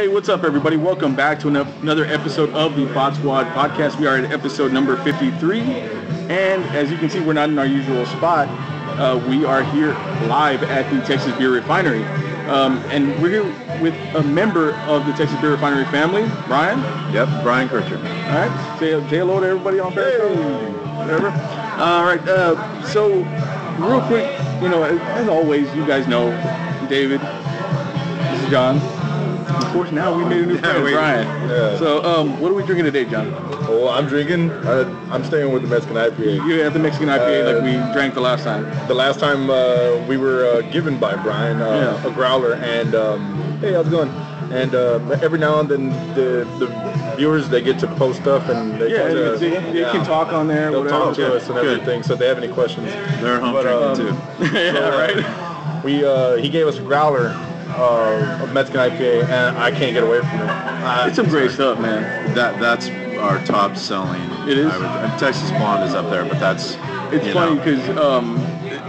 Hey, what's up, everybody? Welcome back to another episode of the Botsquad podcast. We are at episode number 53, and as you can see, we're not in our usual spot. Uh, we are here live at the Texas Beer Refinery, um, and we're here with a member of the Texas Beer Refinery family, Brian. Yep, Brian Kircher. All right, say, say hello to everybody on Facebook. Whatever. All right. Uh, so, real quick, you know, as, as always, you guys know David. This is John. Of course, now we made a new friend, we- Brian. yeah. So, um, what are we drinking today, John? Oh, I'm drinking. I, I'm staying with the Mexican IPA. You have the Mexican IPA Uh, like we drank the last time. The last time uh, we were uh, given by Brian uh, Yeah. a growler, and um, hey, how's it going? And uh, every now and then the the viewers they get to post stuff and they Yeah, kinda- you can, yeah, can talk on there. They'll whatever. talk to us and Good. everything. So if they have any questions. They're home But, drinking um, too. yeah, So, uh, right. We uh, he gave us a growler uh, of Mexican IPA, and I can't get away from it. I- It's some great stuff, man. That that's our top selling. It is? I would, and Texas Blonde is up there, but that's It's you funny because um,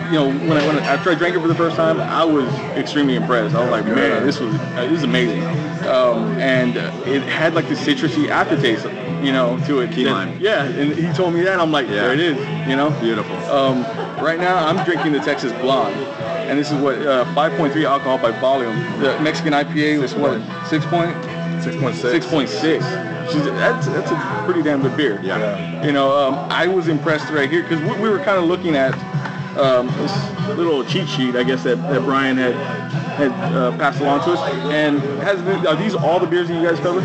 you know when I, when I, after I drank it for the first time, I was extremely impressed. I was like, man, this was uh, this is amazing, um, and uh, it had like the citrusy aftertaste, you know, to it. Key that- lime. Yeah, and he told me that. I'm like, Yeah. there it is, you know. beautiful. Um, right now, I'm drinking the Texas Blonde, and this is what uh, 5.3 alcohol by volume. The Mexican IPA was what six point Six point six. six point six. That's that's a pretty damn good beer. yeah. Yeah. You know, um, I was impressed right here because we, we were kind of looking at um, this little cheat sheet, I guess that, that Brian had had uh, passed along to us. And has the, are these all the beers that you guys cover?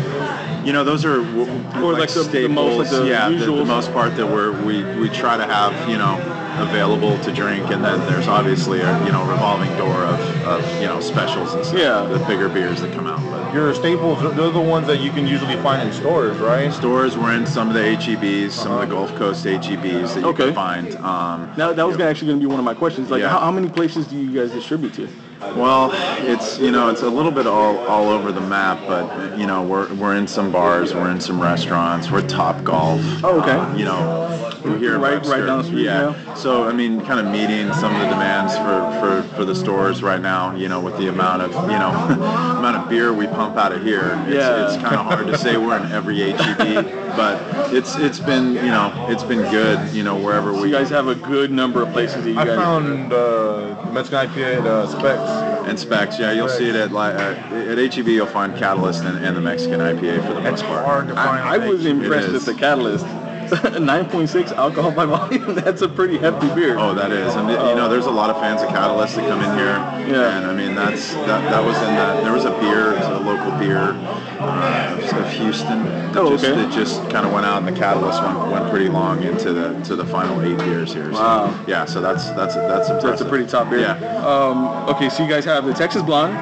You know, those are w- w- Or like, like the- the staples. most, like the yeah, the, the most part that we're we we try to have you know available to drink, and then there's obviously a you know revolving door of, of you know specials and stuff. Yeah. The bigger beers that come out, but. Your staples, they're the ones that you can usually find in stores, right? Stores, we're in some of the HEBs, some of the Gulf Coast HEBs that you Okay. can find. Um, Now that was gonna actually going to be one of my questions. Like, Yeah. how, how many places do you guys distribute to? Well, it's you know it's a little bit all, all over the map, but you know we're, we're in some bars, we're in some restaurants, we're Top Golf. Oh, okay. uh, you know, we're here in Right- right Webster. down the street, Yeah. yeah. So I mean, kind of meeting some of the demands for, for, for the stores right now. You know, with the amount of you know amount of beer we pump out of here, it's, Yeah. it's kind of hard to say we're in every HEB, but it's it's been you know it's been good. You know wherever So we you guys have a good number of places that you I guys. found uh, Mexican IPA at uh, Specs. And specs, yeah, you'll see it at li- uh, at, at HEB. You'll find Catalyst and, and the Mexican IPA for the most It's part. hard to find. I, I was at impressed is. with the Catalyst. 9.6 alcohol by volume. That's a pretty hefty beer. Oh, that is, and you know, there's a lot of fans of Catalyst that come in here. Yeah. And I mean, that's that, that was in that. There was a beer, it was a local beer uh, of Houston. That Oh, just, okay. That just kind of went out, and the Catalyst went, went pretty long into the to the final eight beers here. So, Wow. Yeah, so that's that's that's impressive. It's a pretty top beer. Yeah. Um, okay, so you guys have the Texas Blonde,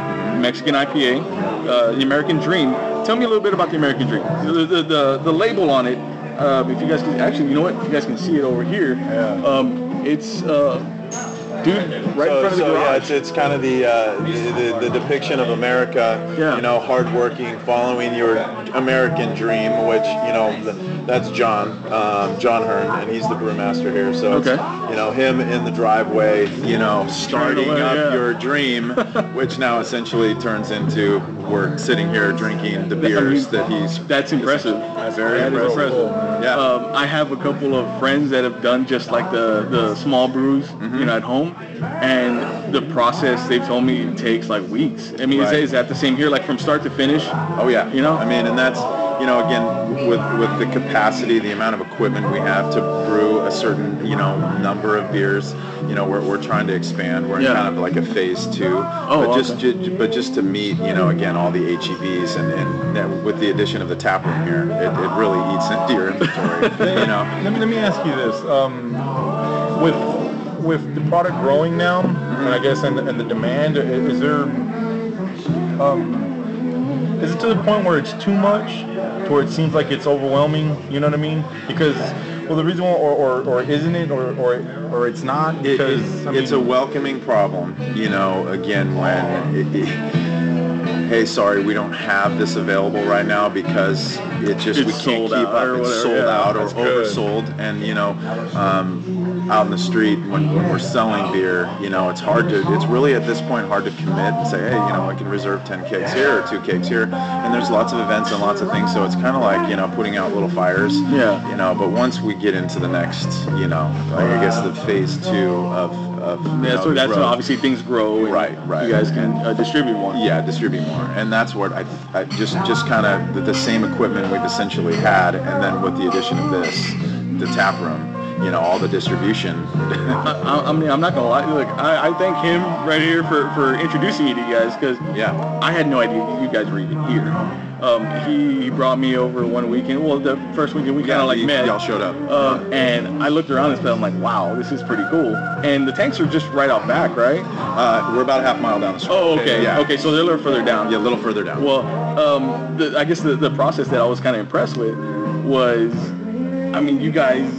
Mexican IPA, uh, the American Dream. Tell me a little bit about the American Dream. The the, the, the label on it. Um, if you guys can actually, you know what? If you guys can see it over here. Yeah. Um, it's uh, dude right in so, front of the so, yeah, it's, it's kind of the, uh, the, the the depiction of America. Yeah. You know, hardworking, following your American dream, which you know the, that's John, um, John Hearn, and he's the brewmaster here. So Okay. you know him in the driveway. you know, starting away, up yeah. your dream, which now essentially turns into we're sitting here drinking the beers that he's. That's impressive. That's very That impressive. impressive. Yeah. Um, I have a couple of friends that have done just like the, the small brews, Mm-hmm. you know, at home, and the process they've told me it takes like weeks. I mean, is, Right. is that the same here, like from start to finish? Oh yeah, You know? I mean, and that's you know, again, with with the capacity, the amount of equipment we have to brew a certain you know number of beers, you know, we're, we're trying to expand. We're in kind of like a phase two. Oh, but just okay. ju- but just to meet, you know, again, all the HEBs and and that, with the addition of the tap room here, it, it really eats into your inventory. you know. Let me let me ask you this: um, with with the product growing now, and I guess and, and the demand, is there um, is it to the point where it's too much, to where it seems like it's overwhelming? You know what I mean? Because well, the reason why, or, or, or isn't it, or, or or it's not because it- I mean, it's a welcoming problem, you know. Again, when it, it, hey, sorry, we don't have this available right now because it just It's we can't keep up. It's whatever, sold yeah. out or oversold, and you know, um, out in the street when, when we're selling beer, you know, it's hard to, it's really at this point hard to commit and say, hey, you know, I can reserve 10 kegs here or two kegs here. And there's lots of events and lots of things, so it's kind of like, you know, putting out little fires. Yeah. You know, but once we get into the next, you know, I guess the phase two of, of Yeah, know, so that's obviously things grow. Right, right. You guys can uh, distribute more. Yeah, distribute more, and that's what I, I just just kind of the, the same equipment we've essentially had, and then with the addition of this, the tap room, you know, all the distribution. I, I mean, I'm not gonna lie. Look, I, I thank him right here for, for introducing me to you guys because yeah, I had no idea you guys were even here. Um, he, brought me over one weekend. Well, the first weekend we kind of like met. y'all showed up. Um, and I looked around and. I'm like, wow, this is pretty cool. And the tanks are just right out back, right? Uh, we're about a half mile down the street. Oh, okay. Yeah. Okay, so they're a little further down. Yeah, a little further down. Well, um, the, I guess the, the process that I was kind of impressed with was, I mean, you guys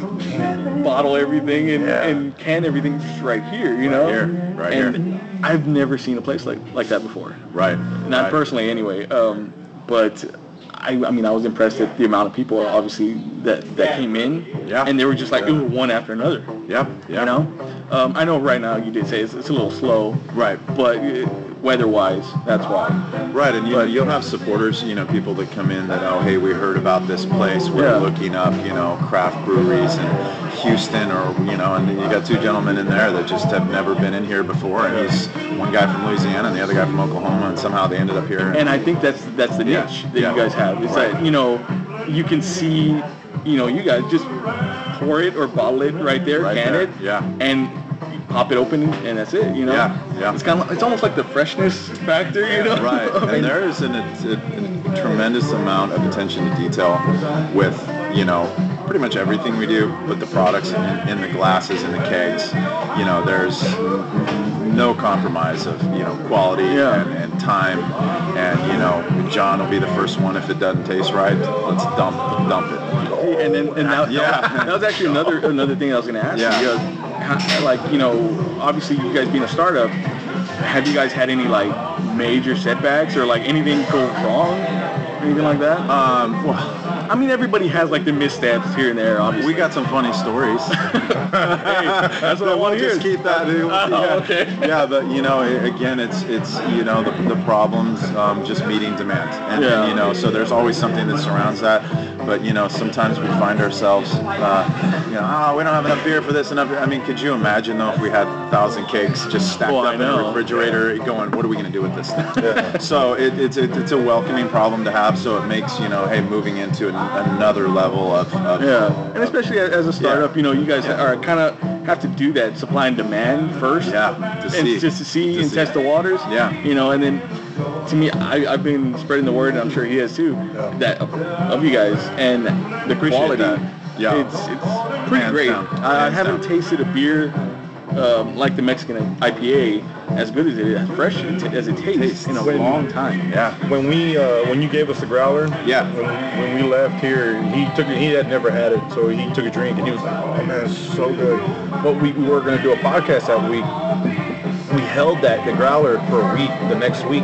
bottle everything and, Yeah. and can everything just right here, you know? here, right and here. I've never seen a place like, like that before. right. Not right. personally, anyway. Um, but I, I mean, I was impressed at the amount of people, obviously, that, that came in. Yeah. And they were just like, Yeah. ooh, one after another. Yep. Yeah. You know? Um, I know right now you did say it's, it's a little slow, Right. but uh, weather-wise, that's why. Right, and you, you'll have supporters, you know, people that come in that, oh, hey, we heard about this place. We're Yeah. looking up, you know, craft breweries in Houston or, you know, and you got two gentlemen in there that just have never been in here before. And he's one guy from Louisiana and the other guy from Oklahoma, and somehow they ended up here. And I think that's that's the Yeah, niche that yeah. you guys have. It's Right. that you know you can see, you know, you guys just pour it or bottle it right there, Right can there, it, yeah. and pop it open and that's it. You know. Yeah, yeah. It's kind of it's almost like the freshness factor. You know. Right, I mean, and there is an, a, a tremendous amount of attention to detail with, you know, pretty much everything we do, but the products in, in the glasses and the kegs, you know, there's no compromise of, you know, quality Yeah. and, and time, and, you know, John will be the first one if it doesn't taste right, let's dump, dump it. And then and that, Yeah. that was actually another another thing I was going to ask Yeah. you. Uh, how- like you know, obviously you guys being a startup, have you guys had any like major setbacks or like anything go wrong, anything like that? Um, well, I mean, everybody has like the missteps here and there, obviously. we got some funny stories. that's what I want to hear. just keep that. Oh, yeah. okay. Yeah, but you know, again, it's it's you know the, the problems um, just meeting demand, and, Yeah. and, you know, so there's always something that surrounds that. But you know, sometimes we find ourselves, uh, you know, oh, we don't have enough beer for this enough. I mean, could you imagine though if we had a thousand cakes just stacked Well, up in the refrigerator, going, what are we going to do with this thing? so it, it's it, it's a welcoming problem to have. So it makes you know, hey, moving into an, another level of, of Yeah, and especially as a startup, Yeah. you know, you guys Yeah. are kind of have to do that supply and demand first. Yeah, to and see. just to see To and see. test the waters. Yeah. you know, and then to me, I, I've been spreading the word, and I'm sure he has too, that of, of you guys and the Appreciate quality. that. Yeah. it's it's pretty Hands great. down. I, I Hands haven't down. tasted a beer. Um, like the Mexican IPA, as good as it is, as fresh as it as it tastes in a When- long time. yeah. When we uh, when you gave us the growler, Yeah. When, when we left here, he took it. He had never had it, so he took a drink and he was like, "Oh man, it's so good." But we, we were going to do a podcast that week. We held that the growler for a week. The next week,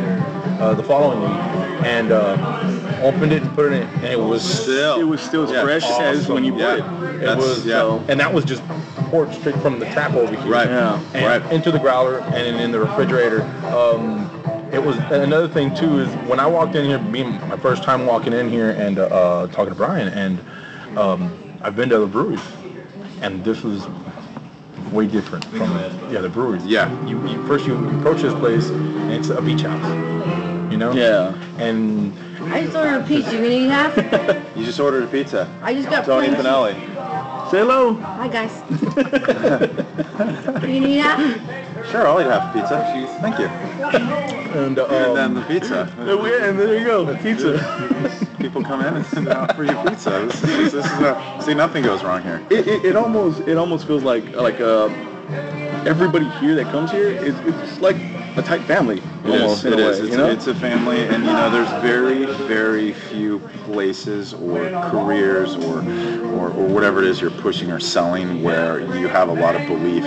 uh, the following week, and uh, opened it and put it in, and it was Still, It was still as Yeah. fresh as when you Yeah. put it. It That's- was, yeah. so- and that was just poured straight from the tap over here. Right. Yeah. and Right. into the growler and in the refrigerator. Um, it was another thing too is when I walked in here, me my first time walking in here and uh, uh, talking to Brian, and um, I've been to other breweries, and this was way different from the other breweries. Yeah. You, you first you approach this place and it's a beach house, you know. Yeah. And I just ordered a pizza. You gonna eat half? You just ordered a pizza. I just got Tony plain- Pinelli. Say hello. Hi guys. you gonna eat half? Sure, I'll eat half a pizza. Thank you. and, um, and then the pizza. Yeah, and there you go, pizza. People come in and offer you pizza. This is, this is a, see, nothing goes wrong here. It, it, it almost it almost feels like like uh, everybody here that comes here is it's like a tight family. It almost, is. in It is. way, It's, you know? it's a family, and you know, there's very, very few places or careers or, or or whatever it is you're pushing or selling where you have a lot of belief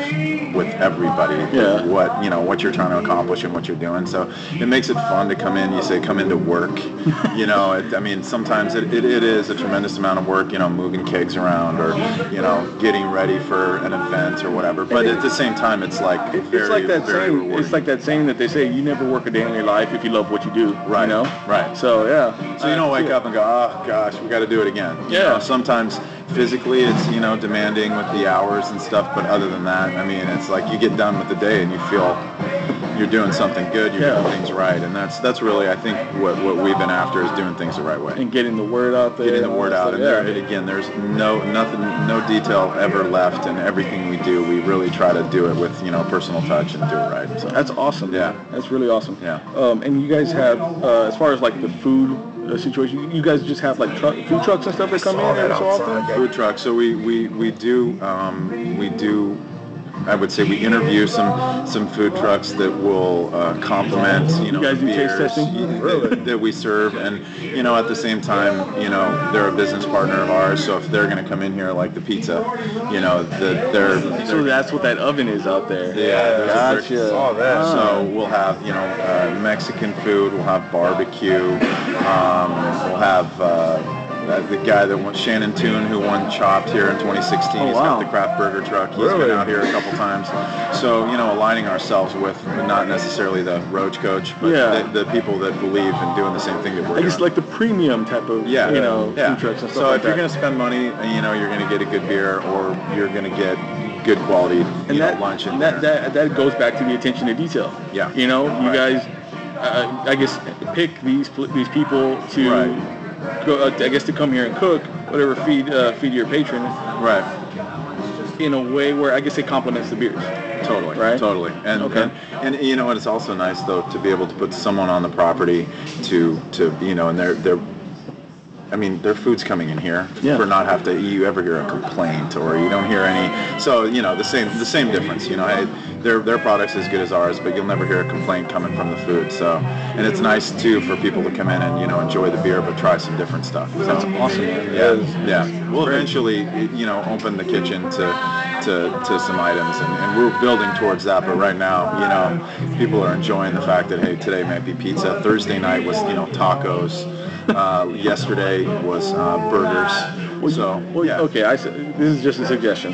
with everybody. Yeah. What you know, what you're trying to accomplish and what you're doing. So it makes it fun to come in. You say come into work. you know, it, I mean, sometimes it, it, it is a tremendous amount of work. You know, moving kegs around or you know, getting ready for an event or whatever. But at the same time, it's like very, it's like that very saying. rewarding. It's like that saying that they say you never work a day in your life if you love what you do. Right. You know. Right. So yeah. So you don't uh, wake Yeah. up and go, oh gosh, we got to do it again. You Yeah. know, sometimes physically it's you know demanding with the hours and stuff, but other than that, I mean, it's like you get done with the day and you feel you're doing something good, you're Yeah. doing things right, and that's that's really I think what what we've been after is doing things the right way. And getting the word out there. Getting the word out, and yeah. there, and again, there's no nothing, no detail ever left, and everything we do, we really try to do it with you know personal touch and do it right. So That's awesome. Yeah. That's really awesome. Yeah. Um, and you guys have, uh, as far as like the food uh, situation, you guys just have like truck, food trucks and stuff that come in every so often. food trucks. So we we we do um, we do. I would say we interview some some food trucks that will uh, complement you know You guys the do taste beers testing? that, that we serve, and you know at the same time you know they're a business partner of ours. So if they're going to come in here like the pizza, you know that they're, So that's what that oven is out there. yeah, Gotcha. Saw that. So we'll have, you know, uh, Mexican food. We'll have barbecue. Um, we'll have uh, the guy that won Shannon Toon, who won Chopped here in 2016. Oh, He's wow. got the craft burger truck. He's Really? been out here a couple times. So you know, aligning ourselves with not necessarily the roach coach, but Yeah. the, the people that believe in doing the same thing that we're I guess doing. like the premium type of, yeah, you know, yeah. food trucks and stuff so like if you're going to spend money, you know, you're going to get a good beer or you're going to get good quality, you and know, that, lunch and and that, that that goes back to the attention to detail. Yeah. You know, you Right. guys, uh, I guess, pick these these people to, Right. Go, uh, I guess, to come here and cook, whatever, feed uh, feed your patron right. in a way where I guess it complements the beers. Totally, Right? Totally, and, Okay. and and you know what? It's also nice though to be able to put someone on the property to to you know, and they're they're. I mean, their food's coming in here Yeah. for not have to. You ever hear a complaint or you don't hear any? So you know the same the same difference. You know, hey, their their product's as good as ours, but you'll never hear a complaint coming from the food. So, and it's nice too for people to come in and you know enjoy the beer, but try some different stuff. So, That's awesome. yeah, yeah. We'll eventually, you know, open the kitchen to to, to some items, and, and we're building towards that. But right now, you know, people are enjoying the fact that hey, today might be pizza. Thursday night was you know tacos. Uh, yesterday was uh, burgers. Well, so well, yeah. okay. I said this is just a suggestion.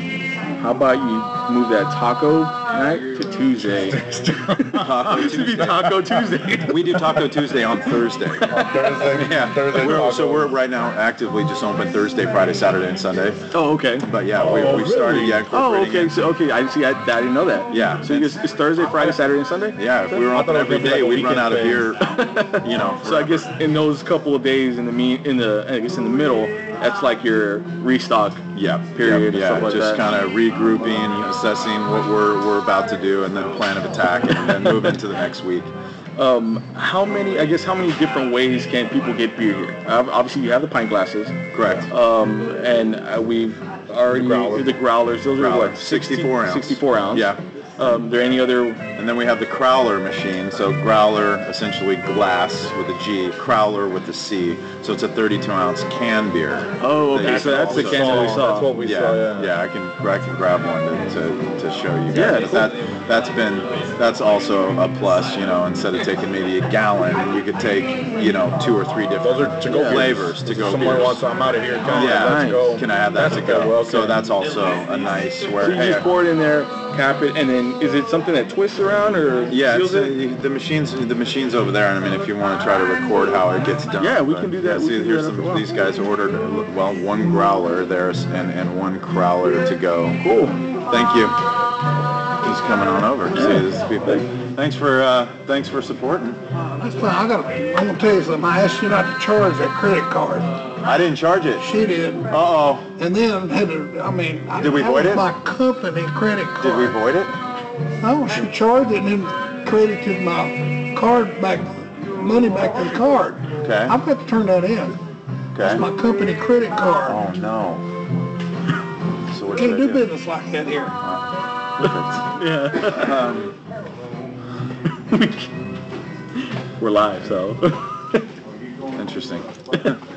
How about you move that taco night to Tuesday? Taco it should be Taco Tuesday. We do Taco Tuesday on Thursday. Thursday, Yeah, Thursday we're, so we're right now actively just open Thursday, Friday, Saturday, and Sunday. oh, okay. But yeah, we, Oh, we've started really? yeah Oh, okay. it. So okay, I see. I, I didn't know that. Yeah. So you guys, it's Thursday, Friday, Saturday, and Sunday. Yeah, if we were open thought it was every gonna be day, like we'd run weekend out of thing. beer. You know. So I guess in those couple of days in the mean in the I guess in the middle, that's like your restock. yeah, period Yeah, like just kind of regrouping, assessing what we're we're about to do, and then plan of attack, and then move into the next week. Um, how many? I guess how many different ways can people get beer here? Obviously, you have the pint glasses. Correct. Um, and uh, we've already growler. the growlers. Those Growler, are what 64 ounce. 64 ounce. Yeah. Um, there any other? And then we have the Crowler machine. So Growler, essentially glass with a G, Crowler with a C. So it's a 32 ounce can beer. Oh, okay. you So can that's the can that we saw. That's what we yeah, saw. Yeah. yeah, I can I can grab one to, to, to show you guys. Yeah, cool. that that's been that's also a plus, you know. Instead of taking maybe a gallon, you could take you know two or three different Those are to go Yeah. flavors to go Someone beers. wants something out of here. Can I, yeah, let's go. can I have that That's to a go? good- well, So that's also a nice where So you hey, just pour it in there, cap it, and then is it something that twists around or yeah, it's, seals it? uh, the machines the machines over there. And I mean, if you want to try to record how it gets done, Yeah, we but, can do that. yeah, see, here's that some, after these guys ordered well one growler there's and and one crowler to go. Cool. Thank you. He's coming on over. See, this is people. Thanks for uh, thanks for supporting. That's fine. I got. I'm gonna tell you something. I asked you not to charge that credit card. I didn't charge it. She did, Uh oh. and then had to. I mean, I, Did we that void was it? My company credit card. Did we void it? No, she charged it and then credited my card back, money back to the card. Okay. I've got to turn that in. Okay. It's my company credit card. Oh no. So what Can't do do? business like that here. Yeah. Um, We're live, so. Interesting.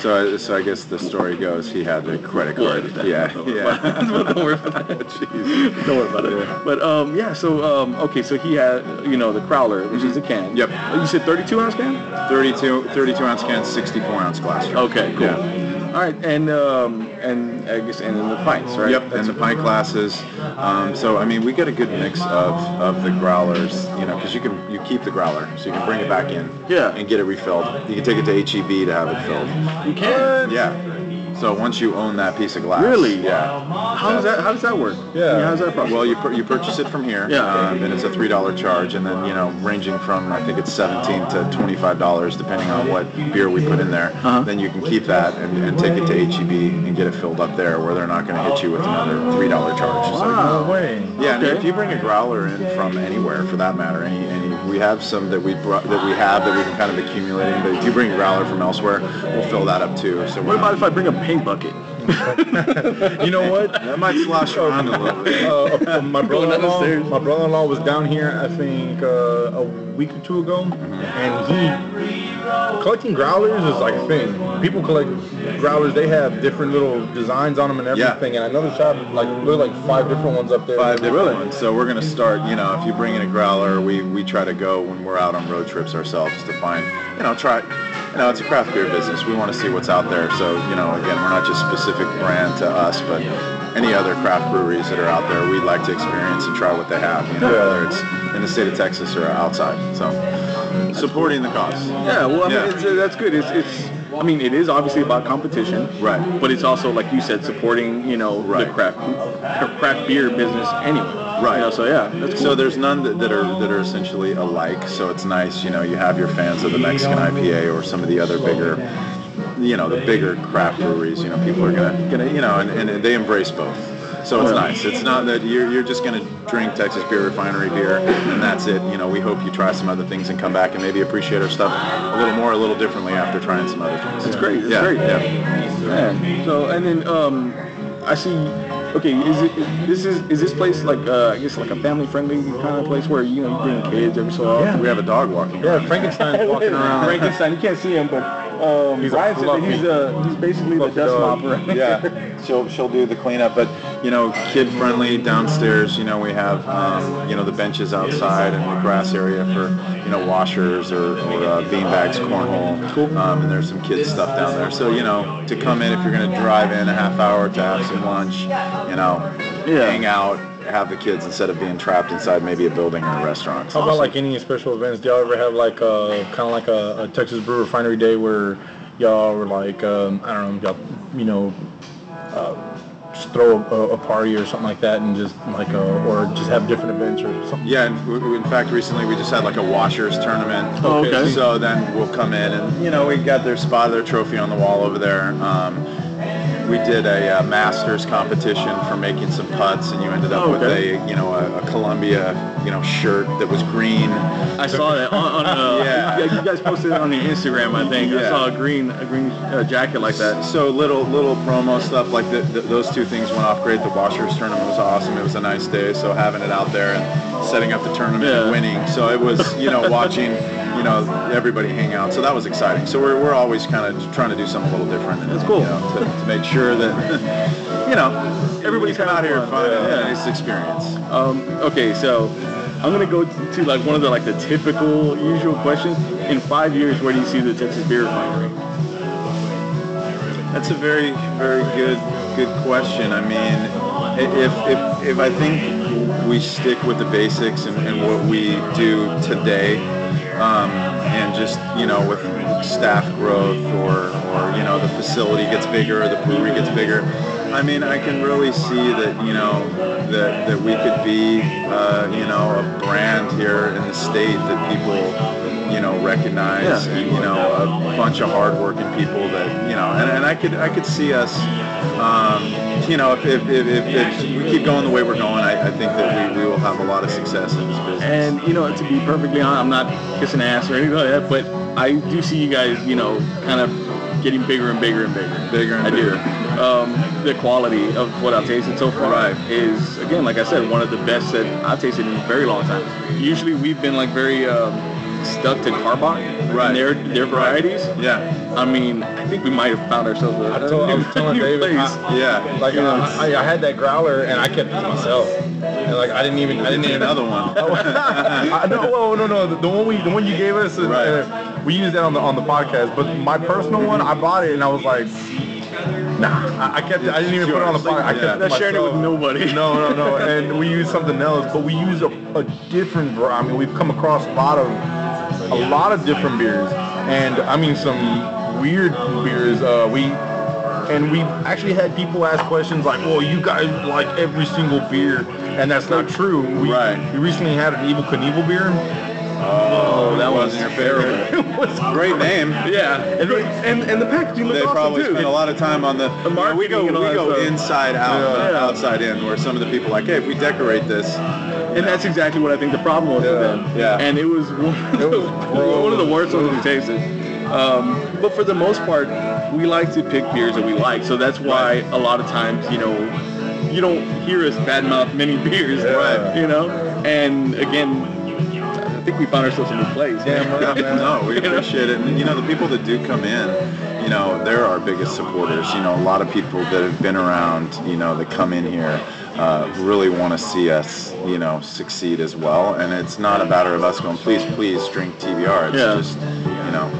so, I- so I guess the story goes he had the credit card. Yeah, yeah. Don't worry about that. Jeez. Don't worry about it. But um, yeah. So um, okay. So he had you know the crowler, which is a can. Yep. You said 32 ounce can. 32, 32 ounce can, 64 ounce glass jar. Okay. Cool. Yeah. All right. And um, and I guess and then the pints, right? Yep, and the pint glasses. Um, so I mean, we get a good mix of, of the growlers, you know, because you can you keep the growler, so you can bring it back in. Yeah. And get it refilled. You can take it to HEB to have it filled. You can. Yeah. So once you own that piece of glass. Really? Yeah. How does that How does that work? Yeah. How's that process? Well, you, pur- you purchase it from here, Yeah. um, and it's a three dollar charge, and then you know ranging from I think it's seventeen to twenty five dollars depending on what beer we put in there. Uh-huh. Then you can keep that and, and take it to HEB and get it filled up there, where they're not going to hit you with another three dollar charge. So- Wow. No way. yeah, and if you bring a growler in from anywhere, for that matter, any, any we have some that we brought, that we have that we can kind of accumulate in. But if you bring a growler from elsewhere, we'll fill that up too. So What about if I bring a paint bucket? You know what? that might slosh around a little bit. uh, uh, my Going down the brother-in-law, my brother-in-law was down here, I think, uh, a week or two ago, and he collecting growlers is like a thing. People collect growlers; they have different little designs on them and everything. Yeah. And another shop, like there like five different ones up there. Five different ones. So we're gonna start. You know, if you bring in a growler, we we try to go when we're out on road trips ourselves to find. You know, try. You know, it's a craft beer business. We want to see what's out there. So you know, again, we're not just specific brand to us, but any other craft breweries that are out there, we'd like to experience and try what they have. You know, whether it's in the state of Texas or outside. So supporting the cause. Yeah, well, I mean, Yeah. it's, uh, that's good. It's, it's, I mean, it is obviously about competition, Right. But it's also, like you said, supporting, you know, the Right. craft craft beer business anyway, Right. You know, so yeah, cool. So there's none that, that are that are essentially alike. So it's nice, you know, you have your fans of the Mexican IPA or some of the other bigger, you know, the bigger craft breweries. You know, people are gonna gonna you know, and, and they embrace both. So it's nice. It's not that you're you're just gonna drink Texas Beer Refinery beer and that's it. You know, we hope you try some other things and come back and maybe appreciate our stuff a little more, a little differently after trying some other things. It's great. It's yeah, great. Yeah. Yeah. So and then um, I see. Okay, is it this is is this place like uh, I guess like a family friendly kind of place where you know you bring kids every so often? Yeah. We have a dog walking. Yeah, Frankenstein's walking around. Frankenstein, you can't see him, but um, He's a Ryan said he's uh, he's basically the dust mopper. yeah, she'll she'll do the cleanup, but you know, kid friendly downstairs. You know, we have um, you know the benches outside and the grass area for you know washers or, or uh, bean bags, cornhole. Cool. Um, and there's some kids stuff down there. So you know, to come in if you're going to drive in a half hour to have some lunch, you know, Yeah. hang out, have the kids instead of being trapped inside maybe a building or a restaurant. How about like any special events? Do y'all ever have like a kind of like a, a Texas Brew Refinery Day where y'all were like um, I don't know, y'all you know uh, just throw a, a party or something like that and just like uh or just have different events or something? Yeah, w- in fact, recently we just had like a washers tournament. Oh, okay. So then we'll come in and, you know, we got their spot, their trophy on the wall over there. Um, we did a uh, masters competition for making some putts, and you ended up Oh, with okay. a, you know, a, a Columbia, you know, shirt that was green. I saw that on, on uh, Yeah. yeah. You guys posted it on your Instagram, I think. I saw a green a green uh, jacket like that. So little little promo stuff like the, the, those two things went off great. The washers tournament was awesome. It was a nice day. So having it out there and setting up the tournament Yeah. and winning. So it was you know watching you know everybody hang out. So that was exciting. So we're, we're always kind of trying to do something a little different. That's cool. You know, to, to make sure that you know everybody's come out here and find a Yeah. nice experience. Um, okay, so I'm gonna go to, to like one of the like the typical usual questions. In five years, where do you see the Texas Beer Refinery? That's a very, very good, good question. I mean, if, if, if I think we stick with the basics and, and what we do today, um, and just, you know, with staff growth or, or, you know, the facility gets bigger or the brewery gets bigger, I mean, I can really see that, you know, that, that we could be, uh, you know, a brand here in the state that people, you know, recognize Yeah. and, you know, a bunch of hardworking people that, you know, and, and I could, I could see us, um, you know, if, if, if, if, if we keep going the way we're going, I, I think that we, we will have a lot of success in this business. And you know, to be perfectly honest, I'm not kissing ass or anything like that, but I do see you guys, you know, kind of getting bigger and bigger and bigger. Bigger and I bigger. do. Um, the quality of what I've tasted so far Right. is, again, like I said, one of the best that I've tasted in a very long time. Usually we've been like very um, stuck to Karbach Right. their their varieties. Yeah. I mean, I think we might have found ourselves a, I, told, I was telling new David. I- Yeah. like I, I, I had that growler and I kept it to myself. And like I didn't even, I didn't Need another one. I, no, well, no, no. The, the one we, the one you gave us, uh, Right. uh, we used that on the on the podcast. But my personal one, I bought it and I was like, nah. I, kept it. I didn't even put it on the podcast. I kept Yeah. it to Not sharing it with nobody. No, no, no. And we used something else, but we use a, a different. I mean, we've come across a lot of a lot of different beers, and I mean some weird beers. Uh, we and we actually had people ask questions like, "Well, you guys like every single beer," and that's not true. We, Right. we recently had an Evil Knievel beer. Oh, that was favorite. It was Great name. Yeah, and, and and the packaging looks They awesome probably too. spent a lot of time on the. The you know, we go, marketing we go inside out, Yeah. not outside in. Where some of the people are like, hey, if we decorate this, And that's exactly what I think the problem was with Yeah, them. yeah. And it was one of, the, one of the worst ones we tasted. Um, but for the most part, we like to pick beers that we like. So that's why a lot of times, you know, you don't hear us badmouth many beers. Yeah. Right. You know? And again, I think we found ourselves a new place. Yeah, no, we appreciate it. And you know, the people that do come in, you know, they're our biggest supporters. You know, a lot of people that have been around, you know, that come in here uh, really want to see us, you know, succeed as well. And it's not a matter of us going, please, please drink TBR. It's Yeah. just, you know,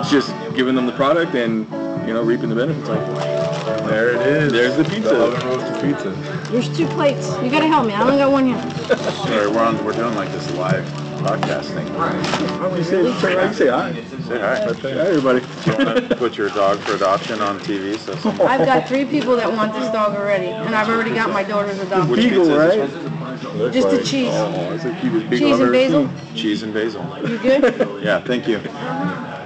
It's just giving them the product and, you know, reaping the benefits of it. There it is. There's the pizza. The oven roasted pizza. There's two plates. You gotta help me. I only got one here. sorry, we're on, we're doing like this live podcast thing. You say, you say hi. Say hi. Hi, everybody. Do you want to put your dog for adoption on TV so someone I've got three people that want this dog already, and I've already got my daughter's adopted. Which Beagle, pizza is right? this? Looks Just the like- cheese. Oh, it's the cutest beagle Cheese I've and ever basil? seen. Cheese and basil. You good? Yeah, thank you.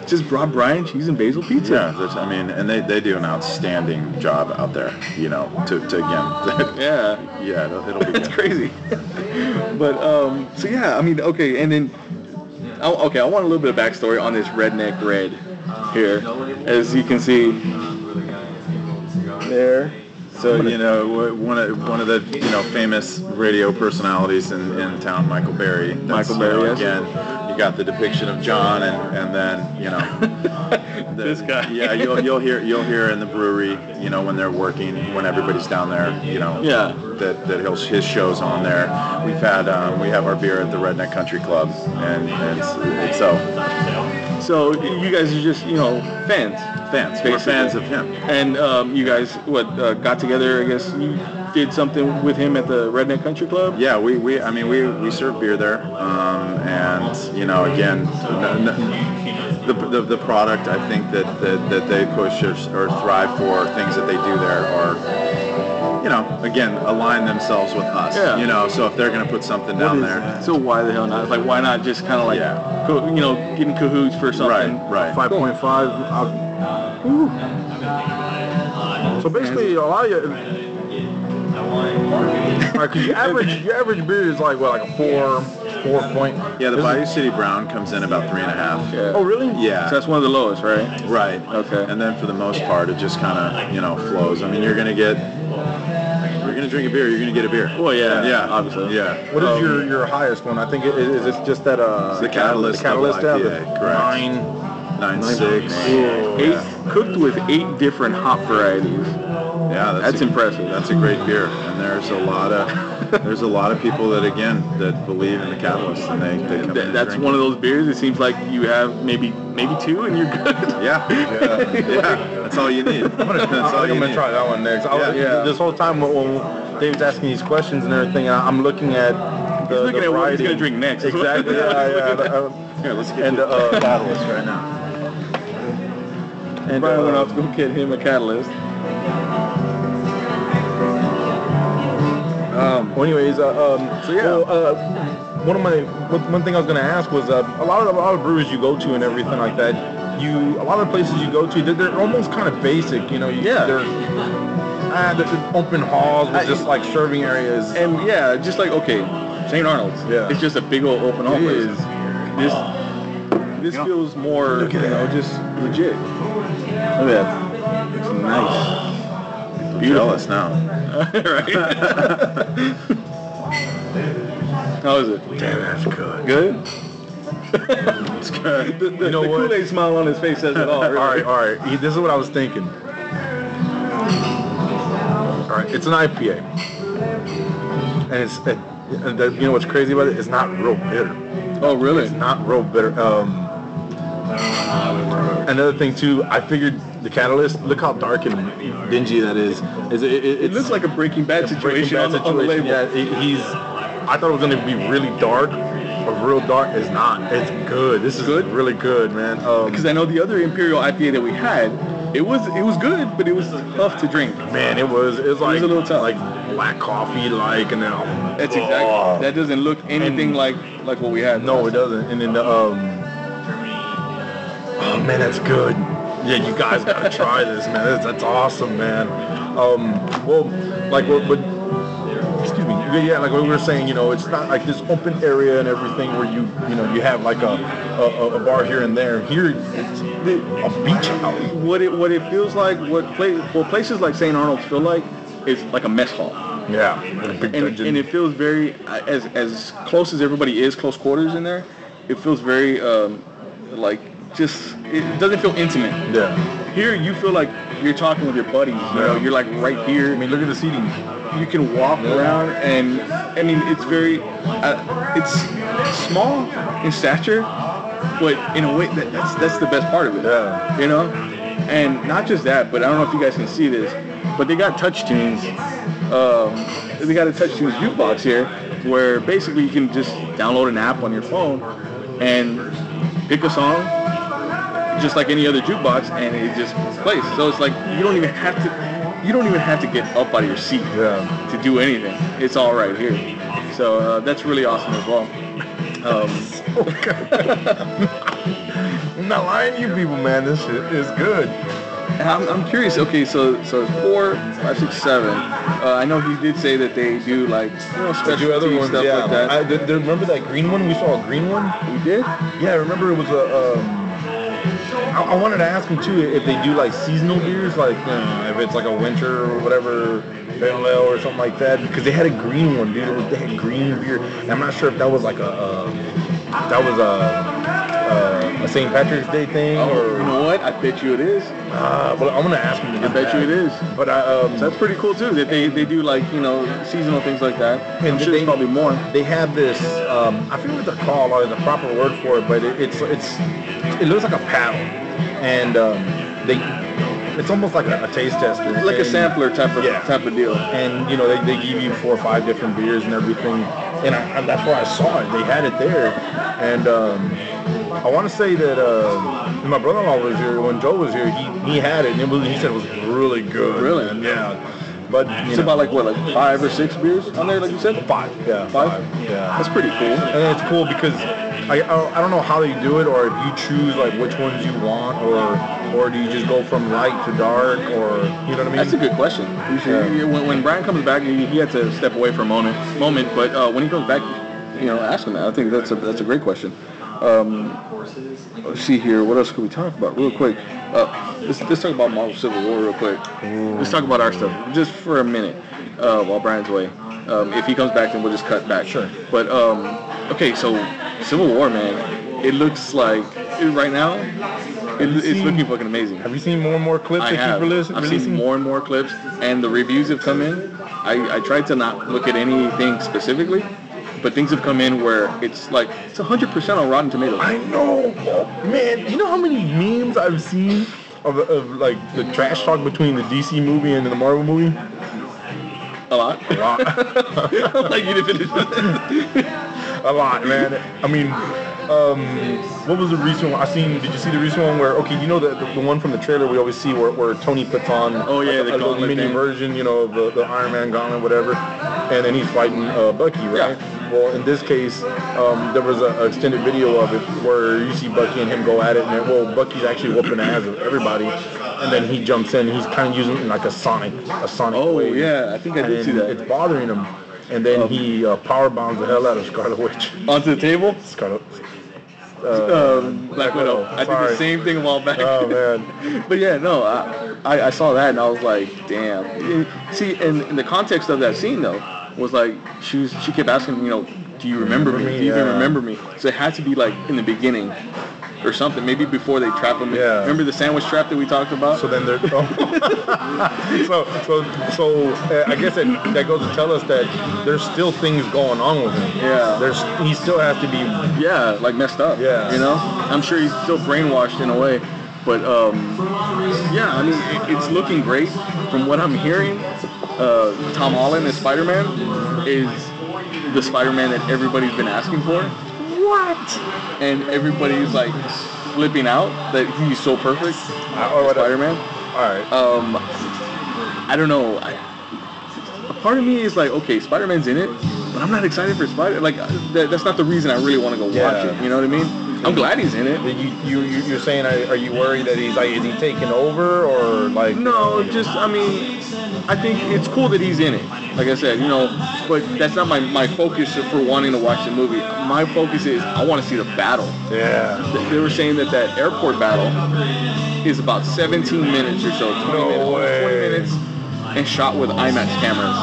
Just brought Brian cheese and basil pizza. Yeah, there's, I mean, and they, they do an outstanding job out there, you know, to, to again, Yeah. yeah, it'll, it'll be It's good. crazy. but um, so yeah, I mean, okay, and then oh, okay, I want a little bit of backstory on this redneck red here, as you can see there. So, you know, one of, one of the, you know, famous radio personalities in, in town, Michael Berry. That's, Michael you Berry, know, yes. Again, you got the depiction of John and, and then, you know, the- This guy. Yeah, you'll, you'll hear, you'll hear in the brewery, you know, when they're working, when everybody's down there, you know, Yeah. that, that he'll, his show's on there. We've had, um, we have our beer at the Redneck Country Club and, and it's, so So you guys are just you know fans, fans, we're fans of him. and um, you guys what uh, got together? I guess you did something with him at the Redneck Country Club. Yeah, we, we I mean we, we serve beer there, um, and you know again, n- n- the, the, the product I think that, that, that they push or, or thrive for, things that they do there are, you know, again align themselves with us. Yeah. You know, so if they're gonna put something down there, So why the hell not? Like why not just kind of like Yeah. co- you know getting cahoots for something? right. right. 5.5. uh, ooh. So basically, a lot of you. Alright, 'cause your average your average beer is like what, like a four, four point. Yeah, the Bayou City Brown comes in about three and a half. Yeah. Oh really? Yeah. So that's one of the lowest, right? Right. Okay. And then for the most part, it just kind of, you know, flows. I mean, you're going to get, you're going to drink a beer, you're going to get a beer. Well, yeah, Yeah. obviously. Yeah. What is Um, your your highest one? I think it is it's just that uh The Catalyst the catalyst double yeah, IPA, the correct. nine. Nine six. Eight cooked with eight different hop varieties. Yeah, that's, That's a, impressive. That's a great beer, and there's a lot of there's a lot of people that again that believe in the catalyst, and they, they come in Th- and That's drink one of those beers. It seems like you have maybe maybe two and you're good. Yeah, yeah, yeah. That's all you need. I'm gonna, That's I all think I'm you gonna need. try that one next. I was- Yeah. This whole time when, when Dave's asking these questions and everything, I- I'm looking at the, looking the at what he's gonna drink next. Exactly. yeah, yeah. Here, let's get And, the uh, catalyst right now. and Brian went uh, off to go get him a catalyst. Um, Well, anyways, uh, um, so yeah, well, uh, one of my one, thing I was gonna ask was uh, a lot of a lot of breweries you go to and everything like that. You a lot of the places you go to, they're, they're almost kind of basic. You know, you, Yeah. They're, ah, they're they're open halls with I- just like serving areas. and yeah, just like okay, St. Arnold's. Yeah. It's just a big old open hall It place. is. This this you know? feels more, you know, just legit. Look at that. It's nice. Jealous now. right? How is it? Damn, that's good. Good? it's good. The, the, You know the what? Kool-Aid smile on his face says it all. all Really. right, all right. He- This is what I was thinking. All right, it's an IPA, and it's it, and the, you know what's crazy about it? It's not real bitter. Oh, really? It's not real bitter. Um, another thing too, I figured the catalyst. Look how dark and dingy that is. Is it? It, It looks like a Breaking Bad a Breaking situation Bad on, the, on the label. Yeah, it- he's. I thought it was gonna be really dark, but real dark. is not. It's good. This is Good? really good, man. Um, Because I know the other Imperial IPA that we had, it was it was good, but it was tough to drink. Man, it was it was like a little tough. like black coffee like and then That's oh. exactly. That doesn't look anything And- like like what we had. No, it doesn't. And then the um Oh man, that's good. Yeah, you guys gotta try this, man. That's, that's awesome, man. Um well like what but excuse me, yeah, like what we were saying, you know, it's not like this open area and everything where you you know you have like a a, a bar here and there. Here it's a beach house. What it what it feels like, what place, well places like St. Arnold's feel like, is like a mess hall. Yeah. with a big and, and it feels very as as close as everybody is close quarters in there it feels very um, like just it doesn't feel intimate yeah. here you feel like you're talking with your buddies You know, you're like right here I mean look at the seating. you can walk around and i mean it's very uh, it's small in stature but in a way that, that's that's the best part of it Yeah. you know and not just that but i don't know if you guys can see this but they got TouchTunes um, they got a TouchTunes jukebox here where basically you can just download an app on your phone and pick a song just like any other jukebox and it just plays so it's like you don't even have to you don't even have to get up out of your seat Yeah. to do anything it's all right here so uh, that's really awesome as well um, I'm not lying to you people, man. This shit is good. I'm, I'm curious. Okay, so so it's four, five, six, seven. Uh, I know he did say that they do like you know They specialty other ones, stuff yeah. like that. I, remember that green one? We saw a green one. we did. Yeah, I remember it was a. Um, I, I wanted to ask him too if they do like seasonal beers, like you know, if it's like a winter or whatever pale ale or something like that. Because they had a green one, dude. They had green beer. And I'm not sure if that was like a. a that was a, a, a St. Patrick's Day thing, Oh, or you know what? I bet you it is. uh, well, I'm gonna ask him. To I bet you it is. But I, um, So that's pretty cool too. That they, they do like you know seasonal things like that. And I'm sure they- there's probably more. they have this um, I forget what they're called or the proper word for it, but it, it's it's it looks like a paddle, and um, they it's almost like a, a taste tester, Like a sampler type of Yeah. type of deal. And you know they, they give you four or five different beers and everything, and, I, and that's where I saw it. They had it there, and um, I want to say that uh, my brother-in-law was here when Joe was here. He, he had it, and it was, he said it was really good. Really? man. Yeah. But you It's know, about like what, like five or six beers on there, like you said. five. Yeah. Five? Yeah. That's pretty cool. And it's cool because I, I don't know how they do it, or if you choose like which ones you want, or or do you just go from light to dark, or you know what I mean? That's a good question. Yeah. when, when Brian comes back, he, he had to step away for a moment, moment. But uh, when he comes back, you know, ask him that. I think that's a that's a great question. Um, let's see here. What else could we talk about real quick? Uh, let's, let's talk about Marvel Civil War real quick. Let's talk about our stuff just for a minute uh, while Brian's away. Um, if he comes back, then we'll just cut back. Sure. But um, okay, so Civil War, man, it looks like right now, it, it's seen- looking fucking amazing. Have you seen more and more clips I that have. keep release, I've releasing? seen more and more clips, and the reviews have come in. I, I tried to not look at anything specifically, but things have come in where it's like it's 100% on Rotten Tomatoes. I know, man. You know how many memes I've seen of, of like the trash talk between the DC movie and the Marvel movie? a lot. A lot. I'm like you didn't finish. a lot, man. I mean, um, what was the recent one? I seen. Did you see the recent one where? Okay, you know the, the, the one from the trailer we always see where, where Tony puts on. Oh, yeah, the a, mini thing. version, you know, of the, the Iron Man gauntlet, whatever, and then he's fighting uh, Bucky, right? Yeah. Well, in this case, um, there was an extended video of it where you see Bucky and him go at it, and then, well, Bucky's actually whooping the ass of everybody, and then he jumps in. He's kind of using like a Sonic, a Sonic Oh way. yeah, I think I did see that. It's bothering him, and then Um, he uh, power bombs the hell out of Scarlet Witch. Onto the table. Scarlet. uh, um, Black Widow. I did the same thing a while back. Oh man. but yeah, no, I, I, I saw that and I was like, damn. See, and, in the context of that scene though, was like she was she kept asking, you know, do you remember me? Remember me, Do you even remember me? So it had to be like in the beginning or something, maybe before they trap him. in- Yeah. Remember the sandwich trap that we talked about? So then they're so so so uh, I guess that that goes to tell us that there's still things going on with him. Yeah. There's he still has to be yeah, like messed up. Yeah. You know? I'm sure he's still brainwashed in a way. But um, yeah, I mean, it, it's looking great from what I'm hearing. Uh, Tom Holland as Spider-Man is the Spider-Man that everybody's been asking for. What? And everybody's like flipping out that he's so perfect. Uh, or whatever. Spider-Man. all right. Um, I don't know. I, a part of me is like, okay, Spider-Man's in it, but I'm not excited for Spider. Like, uh, that, that's not the reason I really want to go watch Yeah. it. You know what I mean? I'm glad he's in it. You, you, you, you're saying, are, you worried that he's like, is he taking over or like? No, just I mean, I think it's cool that he's in it. Like I said, you know, but that's not my, my focus for wanting to watch the movie. My focus is I want to see the battle. Yeah. They were saying that that airport battle is about 17 minutes or so, 20 No minutes, 20 minutes, and shot with IMAX cameras.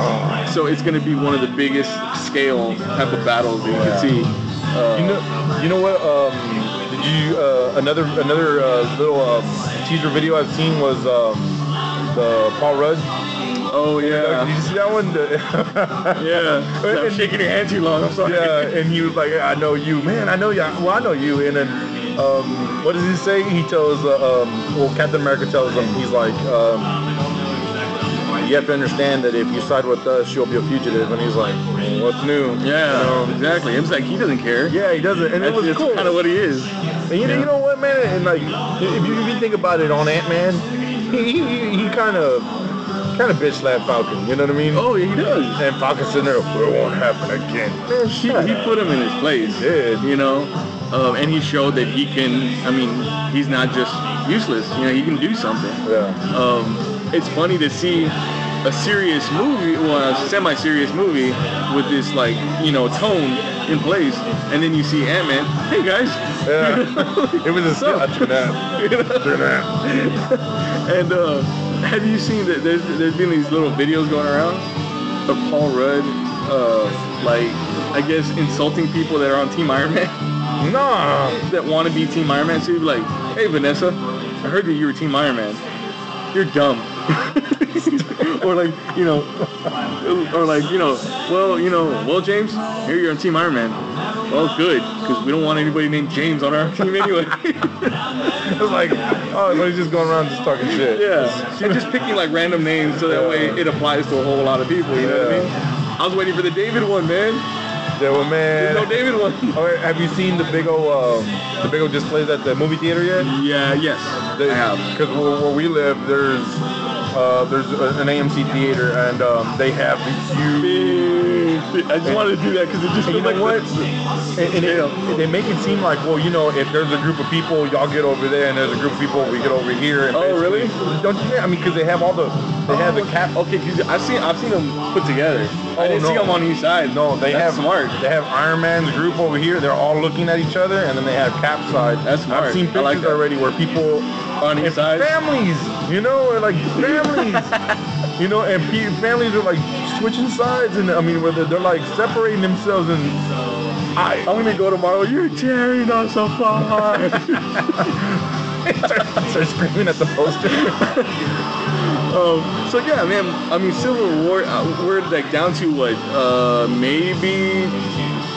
Oh, So it's going to be one of the biggest scale type of battles that you Yeah. can see. Uh, you know, you know what? Um, did you uh, another another uh, little um, teaser video I've seen was um, the Paul Rudd. oh Did yeah, you see that one? Yeah. I'm shaking your hand too long. I'm sorry. Yeah, and he was like, I know you, man. I know you. Well, I know you. And then, um, what does he say? He tells, uh, um, well, Captain America tells him, he's like, um, you have to understand that if you side with us, you'll be a fugitive. And he's like, well, what's new? Yeah, You know? exactly. It's like he doesn't care. Yeah, he doesn't. And that's, it was cool. kind of what he is. And you, know, you know what, man? And like, if you, if you think about it on Ant Man, he he, he kind of kind of bitch slapped Falcon. You know what I mean? Oh, yeah, he does. And Falcon's sitting there, it won't happen again. Man, He, he put him in his place. Did. You know, um, and he showed that he can. I mean, he's not just useless. You know, he can do something. Yeah. Um, it's funny to see a serious movie, well, a semi-serious movie with this like you know tone in place, and then you see Ant-Man. Hey guys. Yeah. it was a So- I turned that. That. And uh, have you seen that? There's there's been these little videos going around of Paul Rudd, uh, like I guess insulting people that are on Team Iron Man Nah. that want to be Team Iron Man. So he'd be like, "Hey Vanessa, I heard that you were Team Iron Man. You're dumb." or like you know, or like you know, well you know, well James, here you're on Team Iron Man. Well, good, because we don't want anybody named James on our team anyway. It was like, oh, so he's just going around just talking shit. Yeah, you're just picking like random names so that way it applies to a whole lot of people. You know what I mean? I was waiting for the David one, man. Yeah, well, There's no. David one. Right, have you seen the big old, um, the big old displays at the movie theater yet? Yeah, yes, I have. Because where, where we live, there's uh, there's an AMC theater, and um, they have these huge. I just wanted to do that because it just And you know like what? And, and it, they make it seem like, well, you know, if there's a group of people, y'all get over there, and there's a group of people, we get over here. And Oh, really? Don't you? I mean, because they have all the, they have the oh, cap. Okay, 'cause I've seen I've seen them put together. Oh, I didn't see them on each side. No, they That's have smart. They have Iron Man's group over here. They're all looking at each other, and then they have Cap side. That's smart. I've seen pictures like that. already where people On each side? families, you know, like families, you know, and pe- families are like switching sides, and I mean, where they're, like separating themselves, and I I'm gonna go tomorrow. You're tearing us apart. start screaming at the poster. Um, so yeah, man. I mean, Civil War. Uh, we're like down to what? Uh, maybe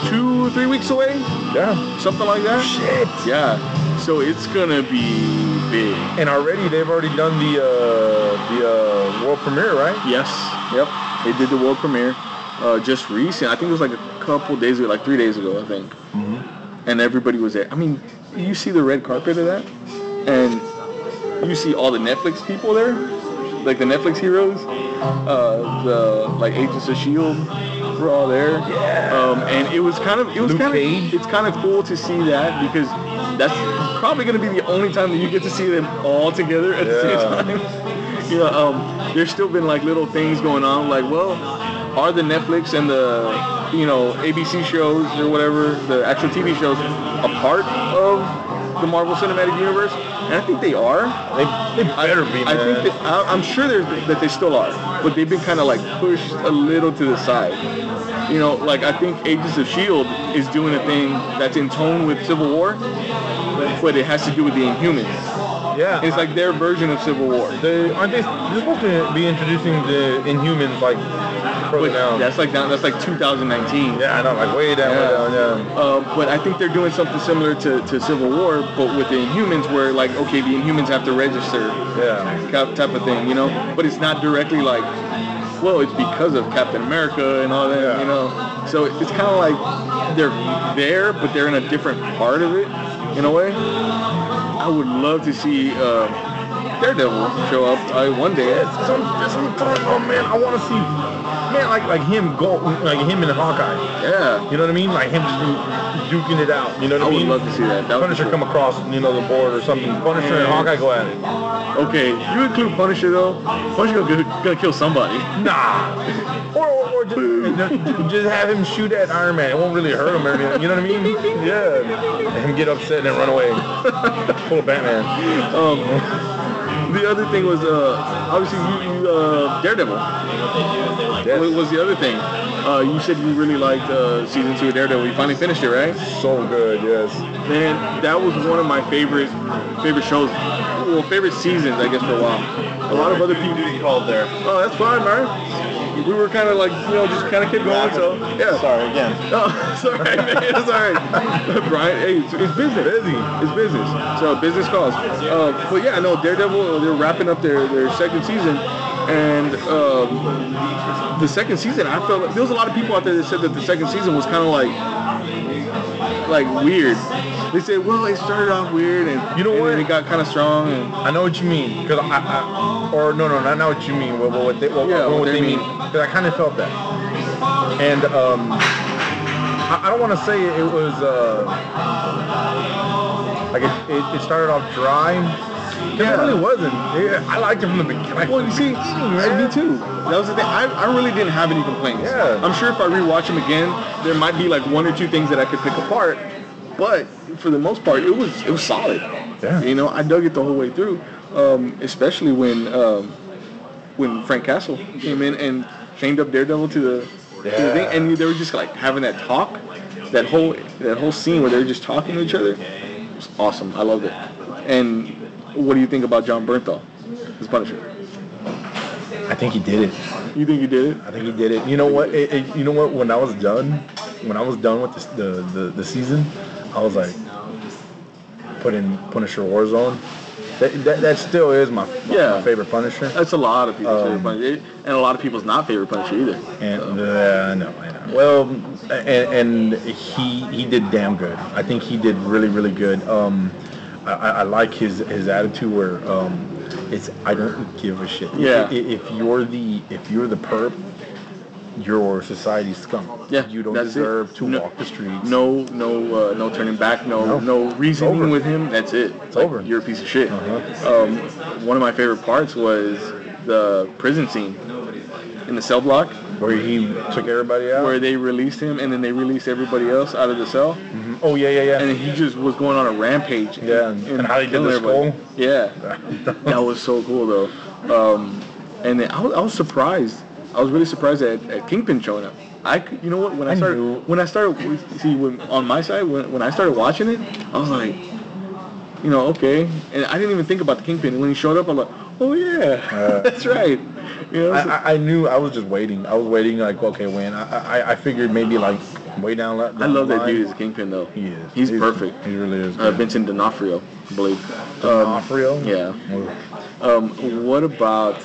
two, three weeks away, yeah, something like that. shit. Yeah. So it's gonna be big. And already they've already done the uh, the uh, world premiere, right? Yes. Yep. They did the world premiere uh, just recent. I think it was like a couple days ago, like three days ago, I think. And everybody was there. I mean, you see the red carpet of that, and you see all the Netflix people there, like the Netflix heroes, uh, the like Agents of Shield were all there. Yeah. Um, and it was kind of it was Luke kind Cage. of it's kind of cool to see that because that's probably going to be the only time that you get to see them all together at the same time. you know, um, there's still been like little things going on, like, well, are the Netflix and the you know ABC shows or whatever the actual TV shows a part of the Marvel Cinematic Universe? And I think they are. They, they better be, I man. think that, I, I'm sure that they still are, but they've been kind of like pushed a little to the side. You know, like I think Agents of Shield is doing a thing that's in tone with Civil War, but it has to do with the Inhumans. yeah. It's like their version of Civil War. they aren't they they're supposed to be introducing the Inhumans like down. that's like down, that's like 2019. yeah, I know, like way down, way down, yeah. Uh, but I think they're doing something similar to, to Civil War, but with the Inhumans, where like okay, the Inhumans have to register, Yeah. type type of thing, you know. But it's not directly like, well, it's because of Captain America and all that, Yeah. you know. So it's kind of like they're there, but they're in a different part of it, in a way. I would love to see uh, Daredevil show up uh, one day. That's that's talking about, man. I want to see, man, like like him go, like him and Hawkeye. Yeah, You know what I mean? Like him just duking it out. You know what I I would mean? love to see that. That Punisher cool. come across, you know, the board or something. Punisher and Hawkeye go at it. Okay, you include Punisher though. Punisher gonna, gonna kill somebody. Nah. Or, or, or just, just have him shoot at Iron Man. It won't really hurt him or anything. You know what I mean? Yeah. And him get upset and then run away. Pull a Batman. Um, the other thing was uh, obviously you, you uh, Daredevil. Yes. What was the other thing? Uh, you said you really liked uh, season two of Daredevil. You finally finished it, right? So good, yes. Man, that was one of my favorite favorite shows. Well, favorite seasons, I guess, for a while. A lot of other people. Called there. Oh, that's fine, man. We were kind of like, you know, just kind of kept going. So yeah. Sorry again. It's all right, man. It's all right. Brian, hey, it's, it's business. Busy. It's business. So business calls. Uh, but yeah, no, Daredevil. They're wrapping up their, their second season, and um, the second season, I felt like there was a lot of people out there that said that the second season was kind of like like weird. They said, well, it started off weird, and You know and what? then it got kind of strong. And, I know what you mean. Cause I, I or no, no, not know what you mean. What, what, they, what, Yeah, what, what they they mean. mean. Cause I kind of felt that. And um, I, I don't want to say it was uh, like it, it, it started off dry. Yeah. It really wasn't. Yeah, I liked it from the beginning. Well, you see, man. me too. That was the thing. I, I really didn't have any complaints. Yeah. I'm sure if I rewatch them again, there might be like one or two things that I could pick apart. But for the most part, it was it was solid. Yeah. You know, I dug it the whole way through, um, especially when um, when Frank Castle came in and chained up Daredevil to the, to the thing, and they were just like having that talk, that whole that whole scene where they were just talking to each other. It was awesome. I loved it. And what do you think about Jon Bernthal, his Punisher? I think he did it. You think he did it? I think he did it. You know what? It, it- you know what? When I was done, when I was done with this, the, the the season, I was like, put in Punisher Warzone. That, that, that still is my, my, Yeah. my favorite Punisher. That's a lot of people's Um, favorite Punisher, and a lot of people's not favorite Punisher either. And uh, I know, I know. Well, and, and he he did damn good. I think he did really really good. Um, I, I like his his attitude where um, it's I don't give a shit. Yeah. I- If you're the if you're the perp, you're society's scum. Yeah, You don't that's it. deserve to No- walk the streets. No, no, uh, no turning back. No, No. no, reasoning with him. That's it. It's over. You're a piece of shit. Uh-huh. Um, one of my favorite parts was the prison scene in the cell block Where he took everybody out. where they released him and then they released everybody else out of the cell, Mhm. Oh yeah, yeah, yeah. and he just was going on a rampage. Yeah, and- and how he did the skull. Yeah, that was so cool though. Um, and then I was, I was surprised. I was really surprised at, at Kingpin showing up. I, you know what? When I I started, knew. when I started, see, when, on my side, when, when I started watching it, I was like, you know, okay. And I didn't even think about the Kingpin. And when he showed up, I'm like, oh yeah, Uh, that's right. You know, I, so- I, I knew I was just waiting. I was waiting like okay when I I, I figured maybe like way down. la- I love that dude as Kingpin though. He is. He's, perfect. He really is. Uh, Vincent D'Onofrio, I believe. D'Onofrio? yeah. Um, what about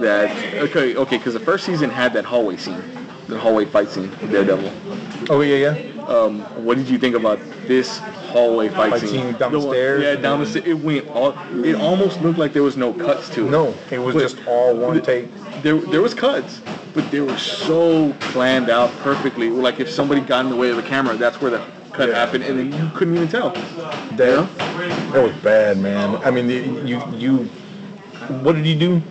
that? Okay, okay, because the first season had that hallway scene, the hallway fight scene with Daredevil. Oh yeah, yeah. Um, what did you think about this hallway fight, Fight scene? scene down the stairs? Yeah, down the stairs. It went all. It almost looked like there was no cuts to it. No, it was But just all one the- take. There, there was cuts, but they were so planned out perfectly. Like if somebody got in the way of the camera, that's where the cut Yeah. happened, and then you couldn't even tell. That that was bad, man. I mean, the- you you. What did he do?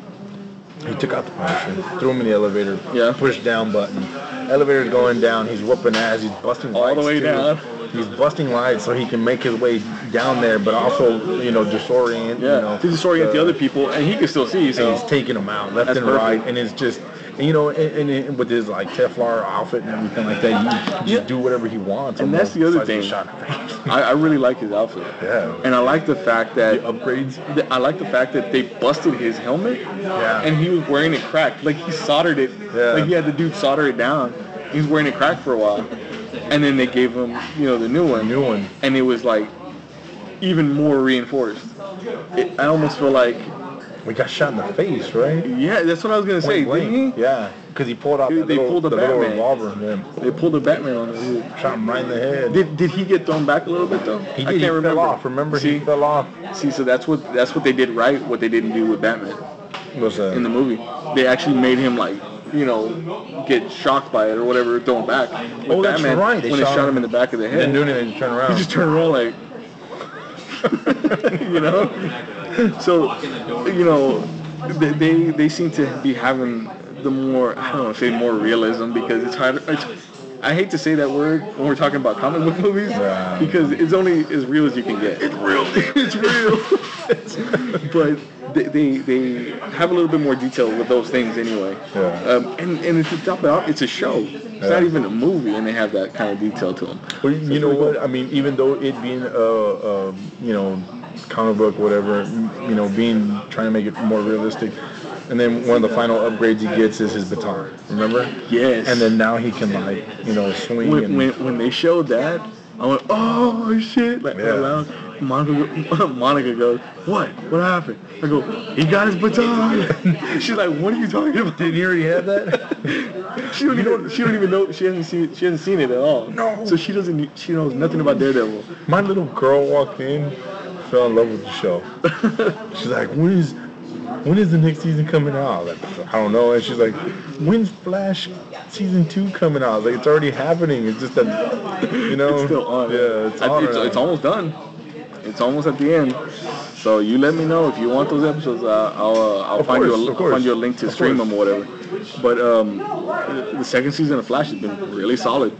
He took out the Punisher, threw him in the elevator, Yeah. push down button. Elevator's going down. He's whooping ass. He's busting All the way too. down. He's busting lights so he can make his way down there, but also you know disorient. Yeah, you know, to disorient the other people, and he can still see. So he's taking them out left That's and perfect. right, and it's just, and, you know, and, and, and with his like Teflon outfit and everything like that, you just do whatever he wants. And that's the other thing. getting Shot in the face. I, I really like his outfit. Yeah. And I like the fact that The upgrades. I like the fact that they busted his helmet. Yeah. And he was wearing it cracked, like he soldered it. Yeah. Like he had the dude solder it down. He was wearing it cracked for a while, and then they gave him, you know, the new one. The New one. And it was like even more reinforced. It, I almost feel like, We got shot in the face, right? yeah, that's what I was gonna say. Point Didn't blank. Yeah, because he pulled out They- that they little, pulled the the Batman. revolver. He? They pulled a Batman on the dude. Shot him right in the head. Did, did he get thrown back a little bit though? he I can't he remember. fell off. Remember, See, he fell off. see, so that's what that's what they did right. What they didn't do with Batman. Was uh, in the movie. They actually made him like, you know, get shocked by it or whatever, thrown back. With Oh, that's right. They when they shot shot him him. in the back of the He didn't head, do anything. Turn around. he just turned around like, you know. So, you know, they, they they seem to be having the more I don't want to say more realism because it's hard. It's, I hate to say that word when we're talking about comic book movies Yeah. because it's only as real as you can get. It's real. it's real. but they, they they have a little bit more detail with those things anyway. Yeah. Um, and and to top it off, it's a show. It's not even a movie, and they have that kind of detail to them. Well, you know what? I mean, even though it being a, uh, you know, comic book, whatever, you know, being trying to make it more realistic, and then one of the final upgrades he gets is his baton. Remember? Yes. And then now he can like, you know, swing when, and when when they showed that, I went, oh shit! Like Yeah. loud. Monica, Monica goes, what? What happened? I go, he got his baton. She's like, what are you talking about? Didn't he already have that? She don't even she don't even know she hasn't seen she hasn't seen it at all. No. So she doesn't she knows nothing about Daredevil. My little girl walked in, fell in love with the show. She's like, when is when is the next season coming out? I like, I don't know. And she's like, when's Flash season two coming out? Like, it's already happening. It's just that, you know. It's still on. Yeah, it's I- on. it's, it's almost done. It's almost at the end. So you let me know if you want those episodes. Uh, I'll uh, I'll Of find course, you a, I'll find you a link to Of stream course. them or whatever. But um, the second season of Flash has been really solid.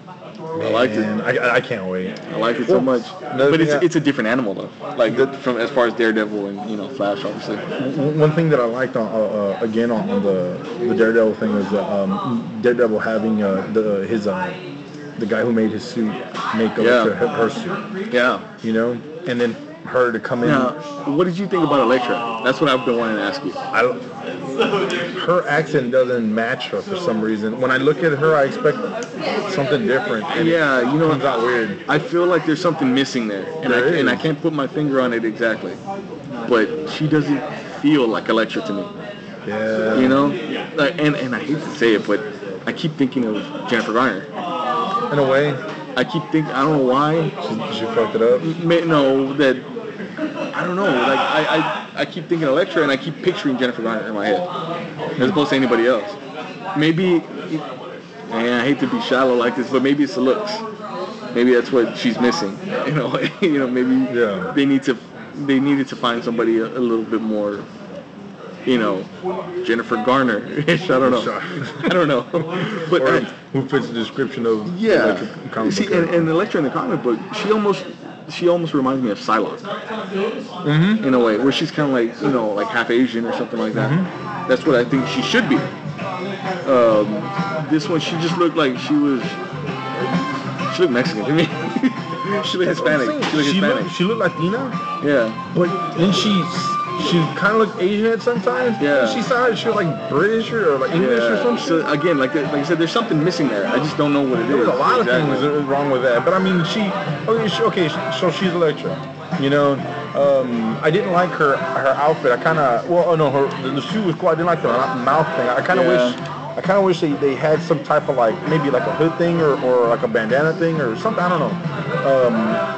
I liked it. I, I can't wait. I liked it so much. But it's it's a different animal though. Like from as far as Daredevil and you know Flash, obviously. One thing that I liked on, uh, uh, again on, on the the Daredevil thing was uh, um, Daredevil having uh, the his uh, the guy who made his suit make Yeah. Elektra her, her suit, Yeah. you know, and then her to come in. Now, what did you think about Elektra? That's what I've been wanting to ask you. I her accent doesn't match her for some reason. When I look at her, I expect something different. And Yeah, you know, comes out weird. I feel like there's something missing there, and I There and I can't put my finger on it exactly. But she doesn't feel like Elektra to me. Yeah. You know, like, and and I hate to say it, but I keep thinking of Jennifer Garner. in a way, I keep thinking I don't know why. she, she fucked it up. May, no, that I don't know. Like I, I I keep thinking Elektra, and I keep picturing Jennifer Garner in my head, as opposed to anybody else. Maybe, man, I hate to be shallow like this, but maybe it's the looks. Maybe that's what she's missing. You know, you know, maybe Yeah. they need to they needed to find somebody a, a little bit more. You know, Jennifer Garner. I don't know. I don't know. But Or who fits the description of yeah. like a comic See, and, and Elektra in the comic book, she almost she almost reminds me of Psylocke. Mm-hmm. In a way, where she's kind of like you know like half Asian or something like that. Mm-hmm. That's what I think she should be. Um, this one, she just looked like she was. She looked Mexican to me. she looked Hispanic. She looked she Hispanic. looked, she looked Latina, yeah. but then she she kind of looked Asian at sometimes. Yeah. She sounded she was like British or like English or something. So again, like like I said, there's something missing there. I just don't know what it is. There was a lot exactly. of things wrong with that, but I mean, she okay, she, okay, so she's Elektra, you know. Um, I didn't like her her outfit. I kind of well, oh no, her the, the suit was cool. I didn't like the mouth thing. I kind of Yeah. wish. I kind of wish they, they had some type of like maybe like a hood thing or, or like a bandana thing or something. I don't know. Um,